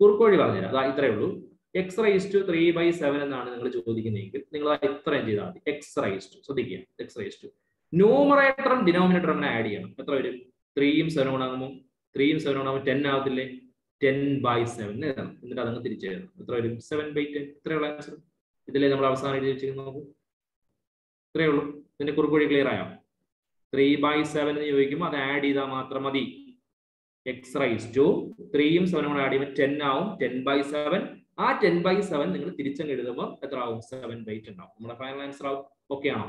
കുറുക്കോഴി പറഞ്ഞുതരാം. അതാ ഇത്രയേ ഉള്ളൂ. X raise to three by seven എന്നാണ് നിങ്ങൾ ചോദിക്കുന്നതെങ്കിൽ നിങ്ങൾ ഇത്രയും ചെയ്താൽ മതി. എക്സ് റൈസ് ടു ശ്രദ്ധിക്കുക. എക്സ് റൈസ് ടു ന്യൂമറേറ്ററും ഡിനോമിനേറ്ററും അങ്ങനെ ആഡ് ചെയ്യണം? എത്ര വരും? ത്രീയും സെവനും ഉണ്ടാകുമ്പോൾ ത്രീയും സെവനും ഉണ്ടാകുമ്പോൾ ടെൻ ആകത്തില്ലേ ടെൻ ബൈ സെവൻ എഴുതണം എന്നിട്ട് അതങ്ങ് തിരിച്ചു എഴുതണം. എത്ര വരും? സെവൻ ബൈ ടെൻ ഇത്രയുള്ള ആൻസർ ഇതിലേ നമ്മൾ അവസാനം എഴുതി വെച്ചിരിക്കുന്നത് നോക്കൂ. ഇത്രയേ ഉള്ളൂ. ഇതിന്റെ കുറുക്കുവഴി ക്ലിയർ ആയോ? ത്രീ ബൈ സെവൻ എന്ന് ചോദിക്കുമ്പോൾ അത് ആഡ് ചെയ്താൽ മാത്രം മതി. എക്സ് റൈസ് ടു ത്രീയും സെവനും കൂടെ ആഡ് ചെയ്യുമ്പോൾ ടെൻ ആവും. ടെൻ ബൈ സെവൻ ആ ടെൻ ബൈ സെവൻ നിങ്ങൾ തിരിച്ചങ്ങ് എഴുതുമ്പോൾ എത്ര ആവും? സെവൻ ബൈ ടെൻ ആവും. നമ്മുടെ ഫൈനൽ ആൻസർ ആവും. ഓക്കെ ആണോ?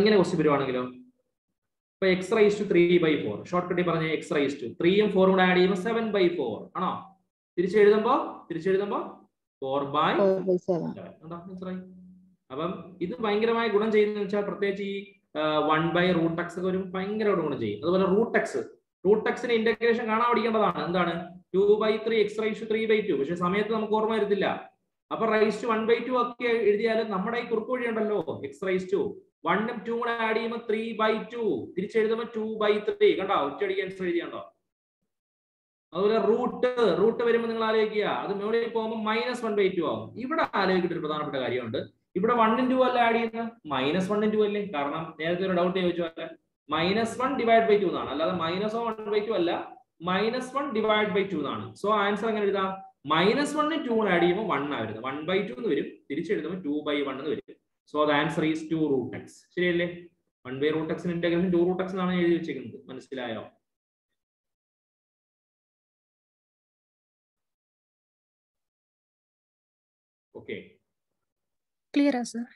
ഇങ്ങനെ ക്വസ്റ്റ്യൻ വരുവാണെങ്കിലോ? ഇപ്പൊ x raise to three by four short കട്ടി പറഞ്ഞ എക്സ് റൈസ് ടു ത്രീയും ഫോറും കൂടെ ആഡ് ചെയ്യുമ്പോൾ സെവൻ ബൈ ഫോർ ആണോ? തിരിച്ചെഴുതുമ്പോ തിരിച്ചെഴുതുമ്പോ ഫോർ ബൈ സെവൻ അപ്പം ഇത് ഭയങ്കരമായ ഗുണം ചെയ്യുന്ന വെച്ചാൽ പ്രത്യേകിച്ച് ഈ വൺ ബൈ റൂട്ട് എക്സ് ഒക്കെ ഒരു ഭയങ്കര ഗുണം ചെയ്യും. അതുപോലെ റൂട്ട് എക്സ് റൂട്ട് എക്സിന്റെ ഇന്റഗ്രേഷൻ കാണാൻ പഠിക്കേണ്ടതാണ് എന്താണ് two by three x raise three by two പക്ഷെ സമയത്ത് നമുക്ക് ഓർമ്മ വരുത്തില്ല. അപ്പൊ raise to one by two ഒക്കെ എഴുതിയാലും നമ്മുടെ ഈ കുറുക്ക് വഴി ഉണ്ടല്ലോ. എക്സ് റൈസ് ടു വണ്ണും ടു കൂടെ ആഡ് ചെയ്യുമ്പോൾ ത്രീ ബൈ ടു തിരിച്ചെഴുതുമ്പോൾ ടു ബൈ ത്രീ കണ്ടോ? ഒറ്റയടിക്ക് ആൻസർ എഴുതിയുണ്ടോ? അതുപോലെ റൂട്ട് റൂട്ട് വരുമ്പോൾ നിങ്ങൾ ആലോചിക്കുക. അത് മുകളിൽ പോകുമ്പോൾ മൈനസ് വൺ ബൈ ടു ആവും. ഇവിടെ ആലോചിക്കേണ്ട ഒരു പ്രധാനപ്പെട്ട കാര്യമുണ്ട്. ഇവിടെ വണ്ണും ടു അല്ല ആഡ് ചെയ്യുന്നത്? മൈനസ് വണ്ണും ടു അല്ലേ? കാരണം നേരത്തെ ഒരു ഡൗട്ട് ചോദിച്ചു അല്ലേ minus one divide by two എന്നാണ് അല്ലാതെ മൈനസ് വൺ ബൈ ടു അല്ല minus one divide by two എന്നാണ് സോ ആൻസർ എങ്ങനെ എഴുതാം? മൈനസ് വണ്ണിന് ടു ആഡ് ചെയ്യുമ്പോൾ വൺ ആ വരുന്നത് വൺ ബൈ ടു എന്ന് വരും തിരിച്ചെഴുതുമ്പോൾ ടു ബൈ വൺ എന്ന് വരും. So the is two root x ശരിയല്ലേ? വൺ ബൈ റൂട്ട് എക്സിന് ഇന്റഗ്രേഷൻ ടു റൂട്ട് എക്സ് എന്നാണ് എഴുതി വെച്ചിരിക്കുന്നത് മനസ്സിലായോ? ഓക്കെ ക്ലിയർ ആണ് സർ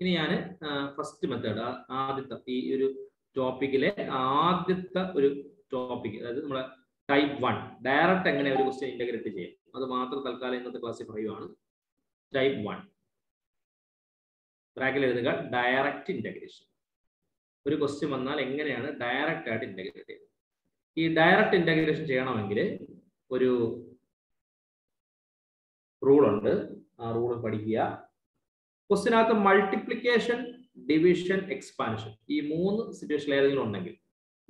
ഇനി ഞാൻ ഫസ്റ്റ് മെത്തേഡ് ആദ്യത്തെ ഈ ഒരു ടോപ്പിക്കിലെ ആദ്യത്തെ ഒരു ടോപ്പിക് അതായത് നമ്മളെ ടൈപ്പ് വൺ ഡയറക്റ്റ് എങ്ങനെ ഒരു ക്വസ്റ്റ്യൻ ഇന്റഗ്രേറ്റ് ചെയ്യാം. അത് മാത്രം തൽക്കാലം ഇന്നത്തെ ക്ലാസ്സിൽ പറയുവാണ്. ടൈപ്പ് വൺ ബ്രാക്കിൽ എഴുതുക ഡയറക്റ്റ് ഇന്റഗ്രേഷൻ ഒരു ക്വസ്റ്റ്യൻ വന്നാൽ എങ്ങനെയാണ് ഡയറക്റ്റ് ആയിട്ട് ഇന്റഗ്രേറ്റ് ചെയ്യുന്നത്? ഈ ഡയറക്റ്റ് ഇന്റഗ്രേഷൻ ചെയ്യണമെങ്കിൽ ഒരു റൂളുണ്ട് ആ റൂൾ പഠിക്കുക. ക്വസ്റ്റിനകത്ത് മൾട്ടിപ്ലിക്കേഷൻ ഡിവിഷൻ എക്സ്പാൻഷൻ ഈ മൂന്ന് സിറ്റുവേഷൻ ഏതെങ്കിലും ഉണ്ടെങ്കിൽ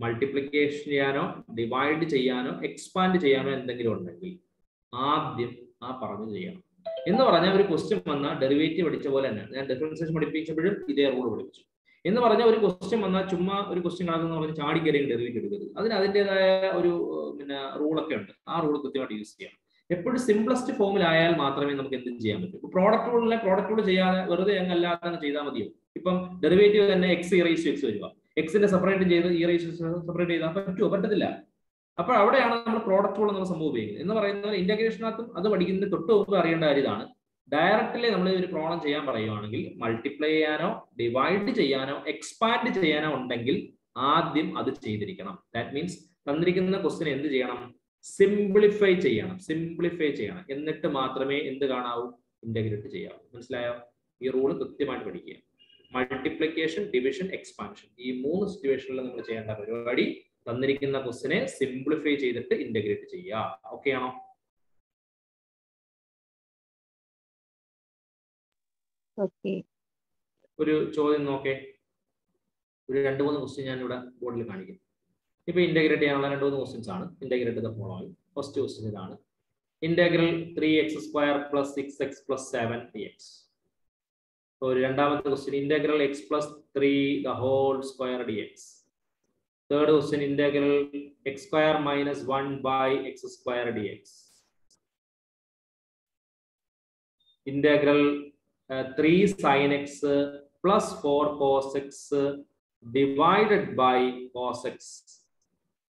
മൾട്ടിപ്ലിക്കേഷൻ ചെയ്യാനോ ഡിവൈഡ് ചെയ്യാനോ എക്സ്പാൻഡ് ചെയ്യാനോ എന്തെങ്കിലും ഉണ്ടെങ്കിൽ ആദ്യം ആ പറഞ്ഞു ചെയ്യണം. എന്ന് പറഞ്ഞാൽ ഒരു ക്വസ്റ്റ്യൻ വന്നാൽ ഡെറിവേറ്റീവ് പഠിച്ച പോലെ തന്നെ ഞാൻ ഡിഫറൻസിയേഷൻ പഠിപ്പിച്ചപ്പോഴും ഇതേ റൂൾ പഠിപ്പിച്ചു. എന്ന് പറഞ്ഞാൽ ഒരു ക്വസ്റ്റ്യൻ വന്നാൽ ചുമ്മാ ഒരു ക്വസ്റ്റ്യൻ കാണുന്ന പറഞ്ഞ് ചാടിക്കരയും ഡെറിവേറ്റീവ് എടുക്കരുത്. അതിന് അതിന്റെതായ ഒരു പിന്നെ റൂളൊക്കെ ഉണ്ട്. ആ റൂൾ കൃത്യമായിട്ട് യൂസ് ചെയ്യണം. എപ്പോഴും സിംപ്ലസ്റ്റ് ഫോമിലായാൽ മാത്രമേ നമുക്ക് എന്തും ചെയ്യാൻ പറ്റൂ. റൂളിലെ പ്രോഡക്റ്റ് റൂൾ ചെയ്യാതെ വെറുതെ അങ്ങ് അല്ലാതെ ചെയ്താൽ മതിയോ? ഇപ്പം ഡെറിവേറ്റീവ് തന്നെ എക്സ് ഇ റേസ് എക്സ് വരിക. എക്സിനെ സെപ്പറേറ്റ് ചെയ്ത് ഇ റേസ് സെപ്പറേറ്റ് ചെയ്താൽ പറ്റുമോ പറ്റത്തില്ല. അപ്പോൾ അവിടെയാണ് നമ്മൾ പ്രോഡക്റ്റ് റൂൾ നമ്മൾ സംഭവം ഉപയോഗിക്കുന്നത്. എന്ന് പറയുന്നത് ഇന്റഗ്രേഷനകത്തും അത് പഠിക്കുന്നതിന് തൊട്ട് മുമ്പ് അറിയേണ്ട കാര്യം ഇതാണ്. ഡയറക്റ്റ്ലി നമ്മൾ ഒരു പ്രോണം ചെയ്യാൻ പറയുവാണെങ്കിൽ മൾട്ടിപ്ലൈ ചെയ്യാനോ ഡിവൈഡ് ചെയ്യാനോ എക്സ്പാൻഡ് ചെയ്യാനോ ഉണ്ടെങ്കിൽ ആദ്യം അത് ചെയ്തിരിക്കണം. ദാറ്റ് മീൻസ് തന്നിരിക്കുന്ന ക്വസ്റ്റിന് എന്ത് ചെയ്യണം? സിംപ്ലിഫൈ ചെയ്യണം. സിംപ്ലിഫൈ ചെയ്യണം. എന്നിട്ട് മാത്രമേ എന്ത് കാണാവൂ? ഇന്റഗ്രേറ്റ് ചെയ്യാവൂ. മനസ്സിലായോ? ഈ റൂൾ കൃത്യമായിട്ട് പഠിക്കുക. മൾട്ടിപ്ലിക്കേഷൻ ഡിവിഷൻ എക്സ്പാൻഷൻ ഈ മൂന്ന് സിറ്റുവേഷനിൽ നമ്മൾ ചെയ്യേണ്ട പരിപാടി തന്നിരിക്കുന്ന ക്വസ്റ്റിനെ സിംപ്ലിഫൈ ചെയ്തിട്ട് ഇന്റഗ്രേറ്റ് ചെയ്യുക ഓക്കെ ആണോ? ഒരു ചോദ്യം നോക്കേ. ഒരു രണ്ട് മൂന്ന് ക്വസ്റ്റ്യൻ ഞാൻ ഇവിടെ ബോർഡിൽ കാണിക്കും. ഇപ്പൊ ഇന്റഗ്രേറ്റ് ചെയ്യാനുള്ള രണ്ട് മൂന്ന് ക്വസ്റ്റ്യൻസ് ആണ്. Integrate the following first question ഇതാണ്. Integral three x square plus six x plus seven d x ഒരു രണ്ടാമത്തെ question integral x plus three the whole square d x third question integral x square minus one by x square d x integral three sine x plus four cos x divided by cos x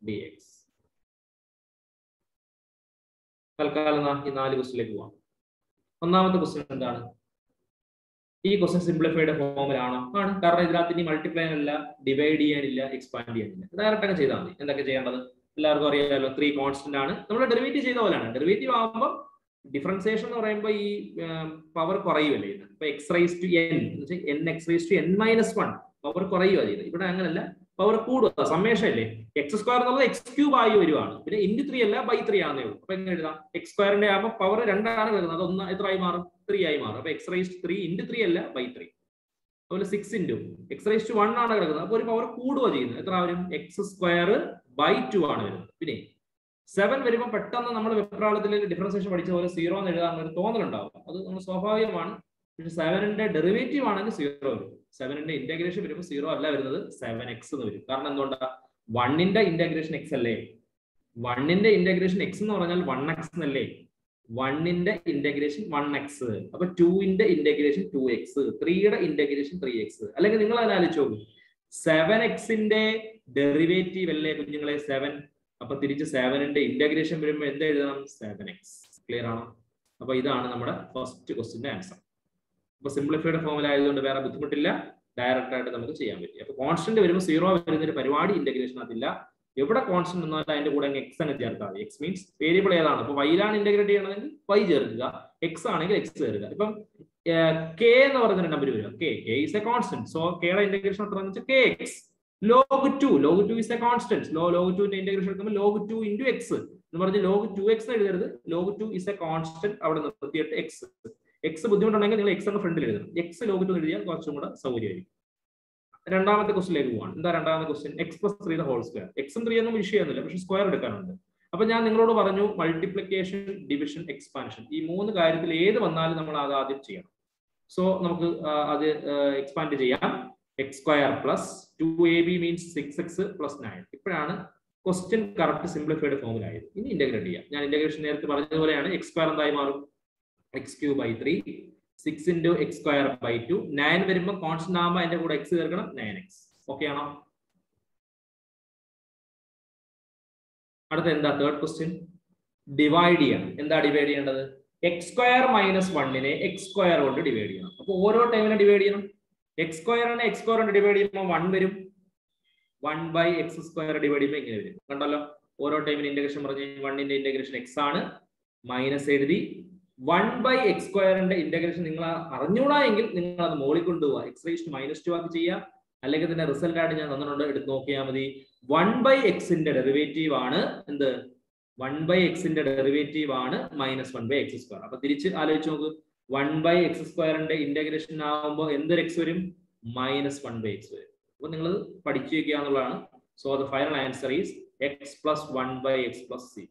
x തൽക്കാലം ഈ നാല് ക്വസ്റ്റിലേക്ക് പോവാം. ഒന്നാമത്തെ question എന്താണ്? ഈ question simplified ഫോമിലാണോ ആണ്? കാരണം ഇതിനകത്ത് ഇനി മൾട്ടിപ്ലൈ അല്ല ഡിവൈഡ് ചെയ്യാനില്ല എക്സ്പാൻഡ് ചെയ്യാനില്ല. ഡയറക്റ്റ് അങ്ങ് ചെയ്താൽ മതി. എന്തൊക്കെ ചെയ്യേണ്ടത്? എല്ലാവർക്കും അറിയാമല്ലോ ത്രീ കോൺസ്റ്റന്റ് ആണ്. നമ്മൾ ഡെറിവേറ്റീവ് ചെയ്ത പോലെയാണ്. ഡെറിവേറ്റീവ് ആകുമ്പോൾ ഡിഫറൻസിയേഷൻ എന്ന് പറയുമ്പോൾ ഈ പവർ കുറയുമല്ലേ ഇത്? ഇപ്പൊ x raise to n n x raise to n minus one power കുറയുക ചെയ്ത് ഇവിടെ അങ്ങനല്ല. പവർ കൂടുക. സമ്മേഷൻ അല്ലേ എക്സ് സ്ക്വയർ എന്നുള്ളത് എക്സ് ക്യൂബ് ആയി വരുവാണ്. പിന്നെ ഇന്റു ത്രീ അല്ല ബൈ ത്രീ ആണെന്നേ ഉള്ളൂ. അപ്പൊ എങ്ങനെ എഴുതാം? എക്സ് സ്ക്വയറിന്റെ ആകുമ്പോൾ പവർ രണ്ടാണ് വരുന്നത്. അത് ഒന്ന് എത്ര ആയി മാറും? ത്രീ ആയി മാറും. അപ്പൊ x raise three into three അല്ല ബൈ ത്രീ അതുപോലെ six into x raise to one ആണ് കിടക്കുന്നത്. അപ്പൊ ഒരു പവർ കൂടുക ചെയ്യുന്നത്. എത്ര വരും? എക്സ് സ്ക്വയർ ബൈ ടു ആണ് വരുന്നത്. പിന്നെ സെവൻ വരുമ്പോൾ പെട്ടെന്ന് നമ്മൾ വെപ്രാളത്തിൽ ഡിഫറൻസിയേഷൻ പഠിച്ച പോലെ സീറോ എന്ന് എഴുതാൻ ഒരു തോന്നലുണ്ടാവും. അത് നമ്മൾ സ്വാഭാവികമാണ്. പക്ഷെ സെവനിന്റെ ഡെറിവേറ്റീവ് ആണെങ്കിൽ സീറോ വരും. സെവനിന്റെ ഇന്റഗ്രേഷൻ വരുമ്പോൾ സീറോ അല്ല വരുന്നത് സെവൻ എക്സ് എന്ന് വരും. കാരണം എന്തുകൊണ്ടാ? വണ്ണിന്റെ ഇന്റഗ്രേഷൻ എക്സ് അല്ലേ? വണ്ണിന്റെ ഇന്റഗ്രേഷൻ എക്സ് എന്ന് പറഞ്ഞാൽ വൺ എക്സ് എന്നല്ലേ? വണ്ണിന്റെ ഇന്റഗ്രേഷൻ വൺ എക്സ് അപ്പൊ ടൂവിന്റെ ഇന്റഗ്രേഷൻ ടു എക്സ് ത്രീയുടെ ഇന്റഗ്രേഷൻ ത്രീ എക്സ് അല്ലെങ്കിൽ നിങ്ങൾ അതിനാലോ സെവൻ എക്സിന്റെ ഡെറിവേറ്റീവ് അല്ലേ കുഞ്ഞുങ്ങളെ സെവൻ അപ്പൊ തിരിച്ച് സെവനിന്റെ ഇന്റഗ്രേഷൻ വരുമ്പോൾ എന്ത് എഴുതണം? സെവൻ എക്സ് ക്ലിയർ ആണോ? അപ്പൊ ഇതാണ് നമ്മുടെ ഫസ്റ്റ് ക്വസ്റ്റിന്റെ ആൻസർ അപ്പൊ സിംപ്ലിഫൈഡ് ഫോമിൽ ആയതുകൊണ്ട് വേറെ ബുദ്ധിമുട്ടില്ല. ഡയറക്റ്റ് ആയിട്ട് നമുക്ക് ചെയ്യാൻ പറ്റും. അപ്പൊ കോൺസ്റ്റന്റ് വരുമ്പോൾ സീറോ വരുന്ന ഒരു പരിപാടി ഇന്റഗ്രേഷൻ അതില്ല. എവിടെ കോൺസ്റ്റന്റ് എന്നാലും അതിന്റെ കൂടെ എക്സ് തന്നെ ചേർത്താൽ മതി. എക്സ് മീൻസ് വേരിയബിൾ ഏതാണ്? അപ്പൊ വൈയിലാണ് ഇന്റഗ്രേറ്റ് ചെയ്യണമെങ്കിൽ വൈ ചേർക്കുക. എക്സ് ആണെങ്കിൽ എക്സ് ചേർക്കുക. ഇപ്പം കെ എന്ന് പറയുന്ന നമ്പർ വരും k k is a constant so കെയുടെ ഇന്റഗ്രേഷൻ എത്ര വെച്ചാൽ k x log two log two is a constant law log ടുവിന്റെ ഇന്റഗ്രേഷൻ എടുക്കുമ്പോൾ ലോഗ് ടു ഇന്റു എക്സ് എന്ന് പറഞ്ഞ് ലോഗ് ടു എക്സ് എഴുതരുത്. Log two is a constant അവിടെ നിർത്തിയിട്ട് എക്സ് എക്സ് ബുദ്ധിമുട്ടുണ്ടെങ്കിൽ നിങ്ങൾ എക്സ് എന്ന ഫ്രണ്ടിൽ എഴുതണം. എക്സ് ലോകത്ത് എഴുതിയാൽ കുറച്ചും കൂടെ സൗകര്യമായിരിക്കും. രണ്ടാമത്തെ ക്വസ്റ്റിലേക്ക് പോവാണ്. എന്താ രണ്ടാമത്തെ question x plus three whole square എക്സും ത്രീ ഒന്നും വിഷയമൊന്നുമില്ല പക്ഷെ സ്ക്വയർ എടുക്കാനുണ്ട്. അപ്പൊ ഞാൻ നിങ്ങളോട് പറഞ്ഞു മൾട്ടിപ്ലിക്കേഷൻ ഡിവിഷൻ എക്സ്പാൻഷൻ ഈ മൂന്ന് കാര്യത്തിൽ ഏത് വന്നാലും നമ്മൾ അത് ആദ്യം ചെയ്യണം. സോ നമുക്ക് അത് എക്സ്പാൻഡ് ചെയ്യാം. X square plus two a b means six x plus nine ഇപ്പോഴാണ് ക്വസ്റ്റ്യൻ കറക്റ്റ് സിംപ്ലിഫൈഡ് ഫോമിലായത് ഇനി ഇന്റഗ്രേറ്റ് ചെയ്യാം. ഞാൻ ഇന്റഗ്രേഷൻ നേരത്തെ പറഞ്ഞതുപോലെയാണ് എക്സ് സ്ക്വയർ എന്തായി മാറും? X cube by three six into x square by two nine വരുമ്പോൾ കോൺസ്റ്റന്റ് ആകുമ്പോൾ അതിന്റെ കൂടെ എക്സ് ചേർക്കണം നയൻ എക്സ് ഓക്കെ ആണോ? അടുത്ത എന്താ തേർഡ് ക്വസ്റ്റ്യൻ ഡിവൈഡ് ചെയ്യണം. എന്താ ഡിവൈഡ് ചെയ്യേണ്ടത്? എക്സ് സ്ക്വയർ മൈനസ് വണ്ണിനെ എക്സ് സ്ക്വയർ കൊണ്ട് ഡിവൈഡ് ചെയ്യണം. അപ്പൊ ഓരോ ടൈമിനെ ഡിവൈഡ് ചെയ്യണം. എക്സ് സ്ക്വയറിനെ എക്സ് സ്ക്വയർ കൊണ്ട് ഡിവൈഡ് ചെയ്യുമ്പോൾ വൺ വരും. One by x square divide ചെയ്യുമ്പോൾ ഇങ്ങനെ വരും. കണ്ടല്ലോ? ഓരോ ടൈമിന് ഇന്റഗ്രേഷൻ പറഞ്ഞു വണ്ണിന്റെ ഇന്റഗ്രേഷൻ എക്സ് ആണ്. മൈനസ് എഴുതി വൺ ബൈ എക്സ് സ്ക്വയറിന്റെ ഇന്റഗ്രേഷൻ നിങ്ങൾ അറിഞ്ഞൂടാ എങ്കിൽ നിങ്ങൾ അത് മോളി കൊണ്ടുപോവുക എക്സ് റേസ്റ്റ് മൈനസ് ടു ആക്കി ചെയ്യാം. അല്ലെങ്കിൽ തന്നെ റിസൾട്ട് ആയിട്ട് ഞാൻ തന്നിട്ടുണ്ട്. എടുത്ത് നോക്കിയാൽ മതി. വൺ ബൈ എക്സിന്റെ ഡെറിവേറ്റീവ് ആണ് എന്ത്? വൺ ബൈ എക്സിന്റെ ഡെറിവേറ്റീവ് ആണ് minus one by x square അപ്പൊ തിരിച്ച് ആലോചിച്ച് നോക്ക്. വൺ ബൈ എക്സ് സ്ക്വയറിന്റെ ഇന്റഗ്രേഷൻ ആകുമ്പോൾ എന്തൊരു എക്സ് വരും? മൈനസ് വൺ ബൈ എക്സ് വരും. അപ്പൊ നിങ്ങൾ പഠിച്ചു വെക്കുക എന്നുള്ളതാണ്. So the final answer is x plus one by x plus c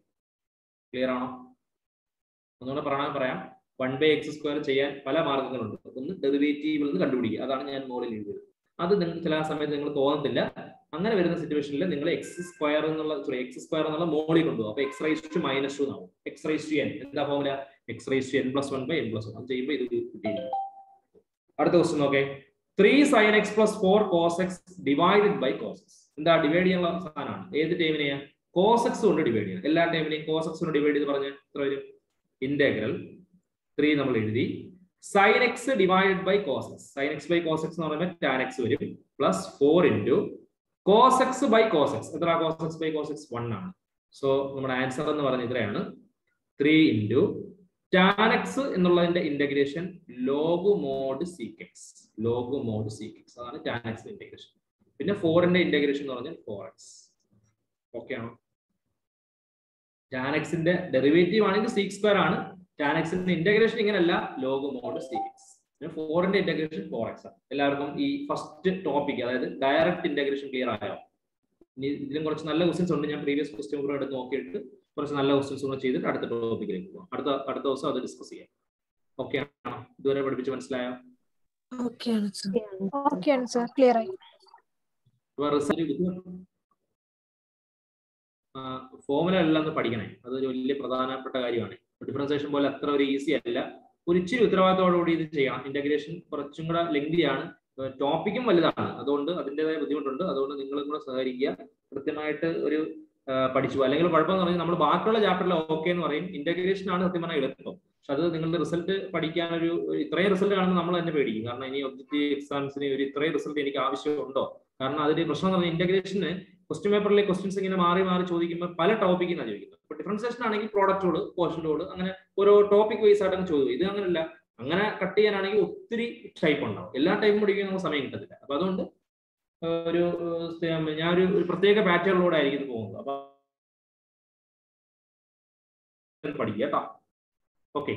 clear ആണോ? ഒന്നുകൂടെ പറയാൻ പറയാം. വൺ ബൈ എക്സ് സ്ക്വയർ ചെയ്യാൻ പല മാർഗങ്ങളുണ്ട്. ഒന്ന് ഡെറിവേറ്റീവിൽ നിന്ന് കണ്ടുപിടിക്കുക. അതാണ് ഞാൻ മോളിൽ എഴുതിയത്. അത് നിങ്ങൾ ചില സമയത്ത് നിങ്ങൾ തോന്നത്തില്ല. അങ്ങനെ വരുന്ന സിറ്റുവേഷനിൽ നിങ്ങൾ എക്സ് സ്ക്വയർ എന്നുള്ള സോറി എക്സ് സ്ക്വയർ എന്നുള്ള മോളിൽ കൊണ്ടുപോകും. അപ്പൊ x raise to minus two ആവും എക്സ് റൈസ് ടു എൻ എന്താ ഫോമില x raise to n plus one by n plus one അത് ചെയ്യുമ്പോൾ ഇത് കിട്ടിയിരിക്കും. അടുത്ത ക്വസ്റ്റ്യൻ നോക്കേ. Three sine x plus four cos x divided by cos x എന്താ divide ചെയ്യാനുള്ള സാധനമാണ്? ഏത് ടൈമിനെയാ കോസ് എക്സ് കൊണ്ട് ഡിവൈഡ് ചെയ്യണം എല്ലാ ടൈമിനെയും കോസ് എക്സ് കൊണ്ട് ഡിവൈഡ് ചെയ്ത് പറഞ്ഞാൽ എത്ര വരും? ഇന്റഗ്രൽ ത്രീ നമ്മൾ എഴുതി. Sine x divided by cos x sine x by cos x എന്ന് പറയുമ്പോൾ ടാൻ എക്സ് വരും. Plus four into cos x by cos x എത്ര cos x by cos x one ആണ്. സോ നമ്മുടെ ആൻസർ എന്ന് പറഞ്ഞ ഇത്രയാണ്. ത്രീ ഇന്റു ടാൻ എക്സ് എന്നുള്ളതിന്റെ integration log mod sec x log mod sec x അതാണ് tan x integration പിന്നെ ഫോറിന്റെ ഇന്റഗ്രേഷൻ എന്ന് പറഞ്ഞാൽ ഫോർ എക്സ് ഓക്കെ ആണോ? ടാൻ എക്സിന്റെ ഡെറിവേറ്റീവ് ആണെങ്കിൽ സീക്ക് സ്ക്വയർ ആണ്. ടാൻ എക്സിന്റെ ഇന്റഗ്രേഷൻ ഇങ്ങനെയല്ല ലോഗ് മോഡ് സീക്കെക്സ് പിന്നെ ഫോറിന്റെ ഇന്റഗ്രേഷൻ ഫോർ എക്സ് ആണ്. എല്ലാവർക്കും ഈ ഫസ്റ്റ് ടോപ്പിക് അതായത് ഡയറക്റ്റ് ഇന്റഗ്രേഷൻ ക്ലിയർ ആയോ? ഇനി ഇതിലും കുറച്ച് നല്ല ക്വസ്റ്റ്യൻസ് ഉണ്ട്. ഞാൻ പ്രീവിയസ് ക്വസ്റ്റ്യൻ കൂടെ എടുത്ത് നോക്കിയിട്ട് കുറച്ച് നല്ല ക്വസ്റ്റ്യൻസ് കൂടെ ചെയ്തിട്ട് അടുത്ത ടോപ്പിക്കിലേക്ക് പോകാം അടുത്ത അടുത്ത ദിവസം അത് ഡിസ്കസ് ചെയ്യാം. ഓക്കെ ആണോ? ഇതുവരെ പഠിപ്പിച്ച് മനസ്സിലായോ? ഓക്കെയാണ് ആണ് സർ ക്ലിയർ ആയി. റിസൾട്ട് ഫോമുല എല്ലാം ഒന്ന് പഠിക്കണേ. അതൊരു വലിയ പ്രധാനപ്പെട്ട കാര്യമാണ്. ഡിഫറൻസിയേഷൻ പോലെ അത്ര ഒരു ഈസി അല്ല. ഒരു ഇച്ചിരി ഉത്തരവാദിത്തോടുകൂടി ഇത് ചെയ്യണം ഇന്റഗ്രേഷൻ കുറച്ചും കൂടെ ലെങ്തിയാണ് ടോപ്പിക്കും വലുതാണ്. അതുകൊണ്ട് അതിന്റെതായ ബുദ്ധിമുട്ടുണ്ട്. അതുകൊണ്ട് നിങ്ങളും കൂടെ സഹകരിക്കുക. കൃത്യമായിട്ട് ഒരു പഠിച്ചു. അല്ലെങ്കിൽ കുഴപ്പമെന്ന് പറഞ്ഞാൽ നമ്മൾ ബാക്കിയുള്ള ചാപ്റ്ററിൽ ഓക്കെ എന്ന് പറയും. ഇന്റഗ്രേഷൻ ആണ് സത്യം എളുപ്പം. പക്ഷെ അത് നിങ്ങളുടെ റിസൾട്ട് പഠിക്കാൻ ഒരു ഇത്രയും റിസൾട്ട് കാണുമ്പോൾ നമ്മൾ തന്നെ പേടിക്കും. കാരണം ഇനി ഒബ്ജക്റ്റീവ് എക്സാംസിന് ഒരു ഇത്രയും റിസൾട്ട് എനിക്ക് ആവശ്യമുണ്ടോ? കാരണം അതിന്റെ പ്രശ്നം എന്ന് പറഞ്ഞാൽ ഇന്റഗ്രേഷന് ക്വസ്റ്റ്യൻ പേപ്പറിലെ ക്വസ്റ്റ്യൻസ് ഇങ്ങനെ മാറി മാറി ചോദിക്കുമ്പോൾ പല ടോപ്പിക്കിൽ നിന്നാണ് ചോദിക്കുന്നത്. ഇപ്പൊ ഡിഫറൻസിയേഷൻ ആണെങ്കിൽ പ്രോഡക്റ്റോട് പോർഷനോട് അങ്ങനെ ഓരോ ടോപ്പിക് വൈസ് ആയിട്ടാണ് ചോദിക്കും. ഇത് അങ്ങനെയല്ല അങ്ങനെ കട്ട് ചെയ്യാനാണെങ്കിൽ ഒത്തിരി ടൈപ്പ് ഉണ്ടാവും. എല്ലാ ടൈപ്പും പഠിക്കാൻ നമുക്ക് സമയം കിട്ടത്തില്ല. അപ്പൊ അതുകൊണ്ട് ഒരു ഞാൻ ഒരു പ്രത്യേക പാറ്റേണിലൂടെ ആയിരിക്കും ഇത് പോകുന്നത്. അപ്പൊ പഠിക്കുക കേട്ടോ ഓക്കെ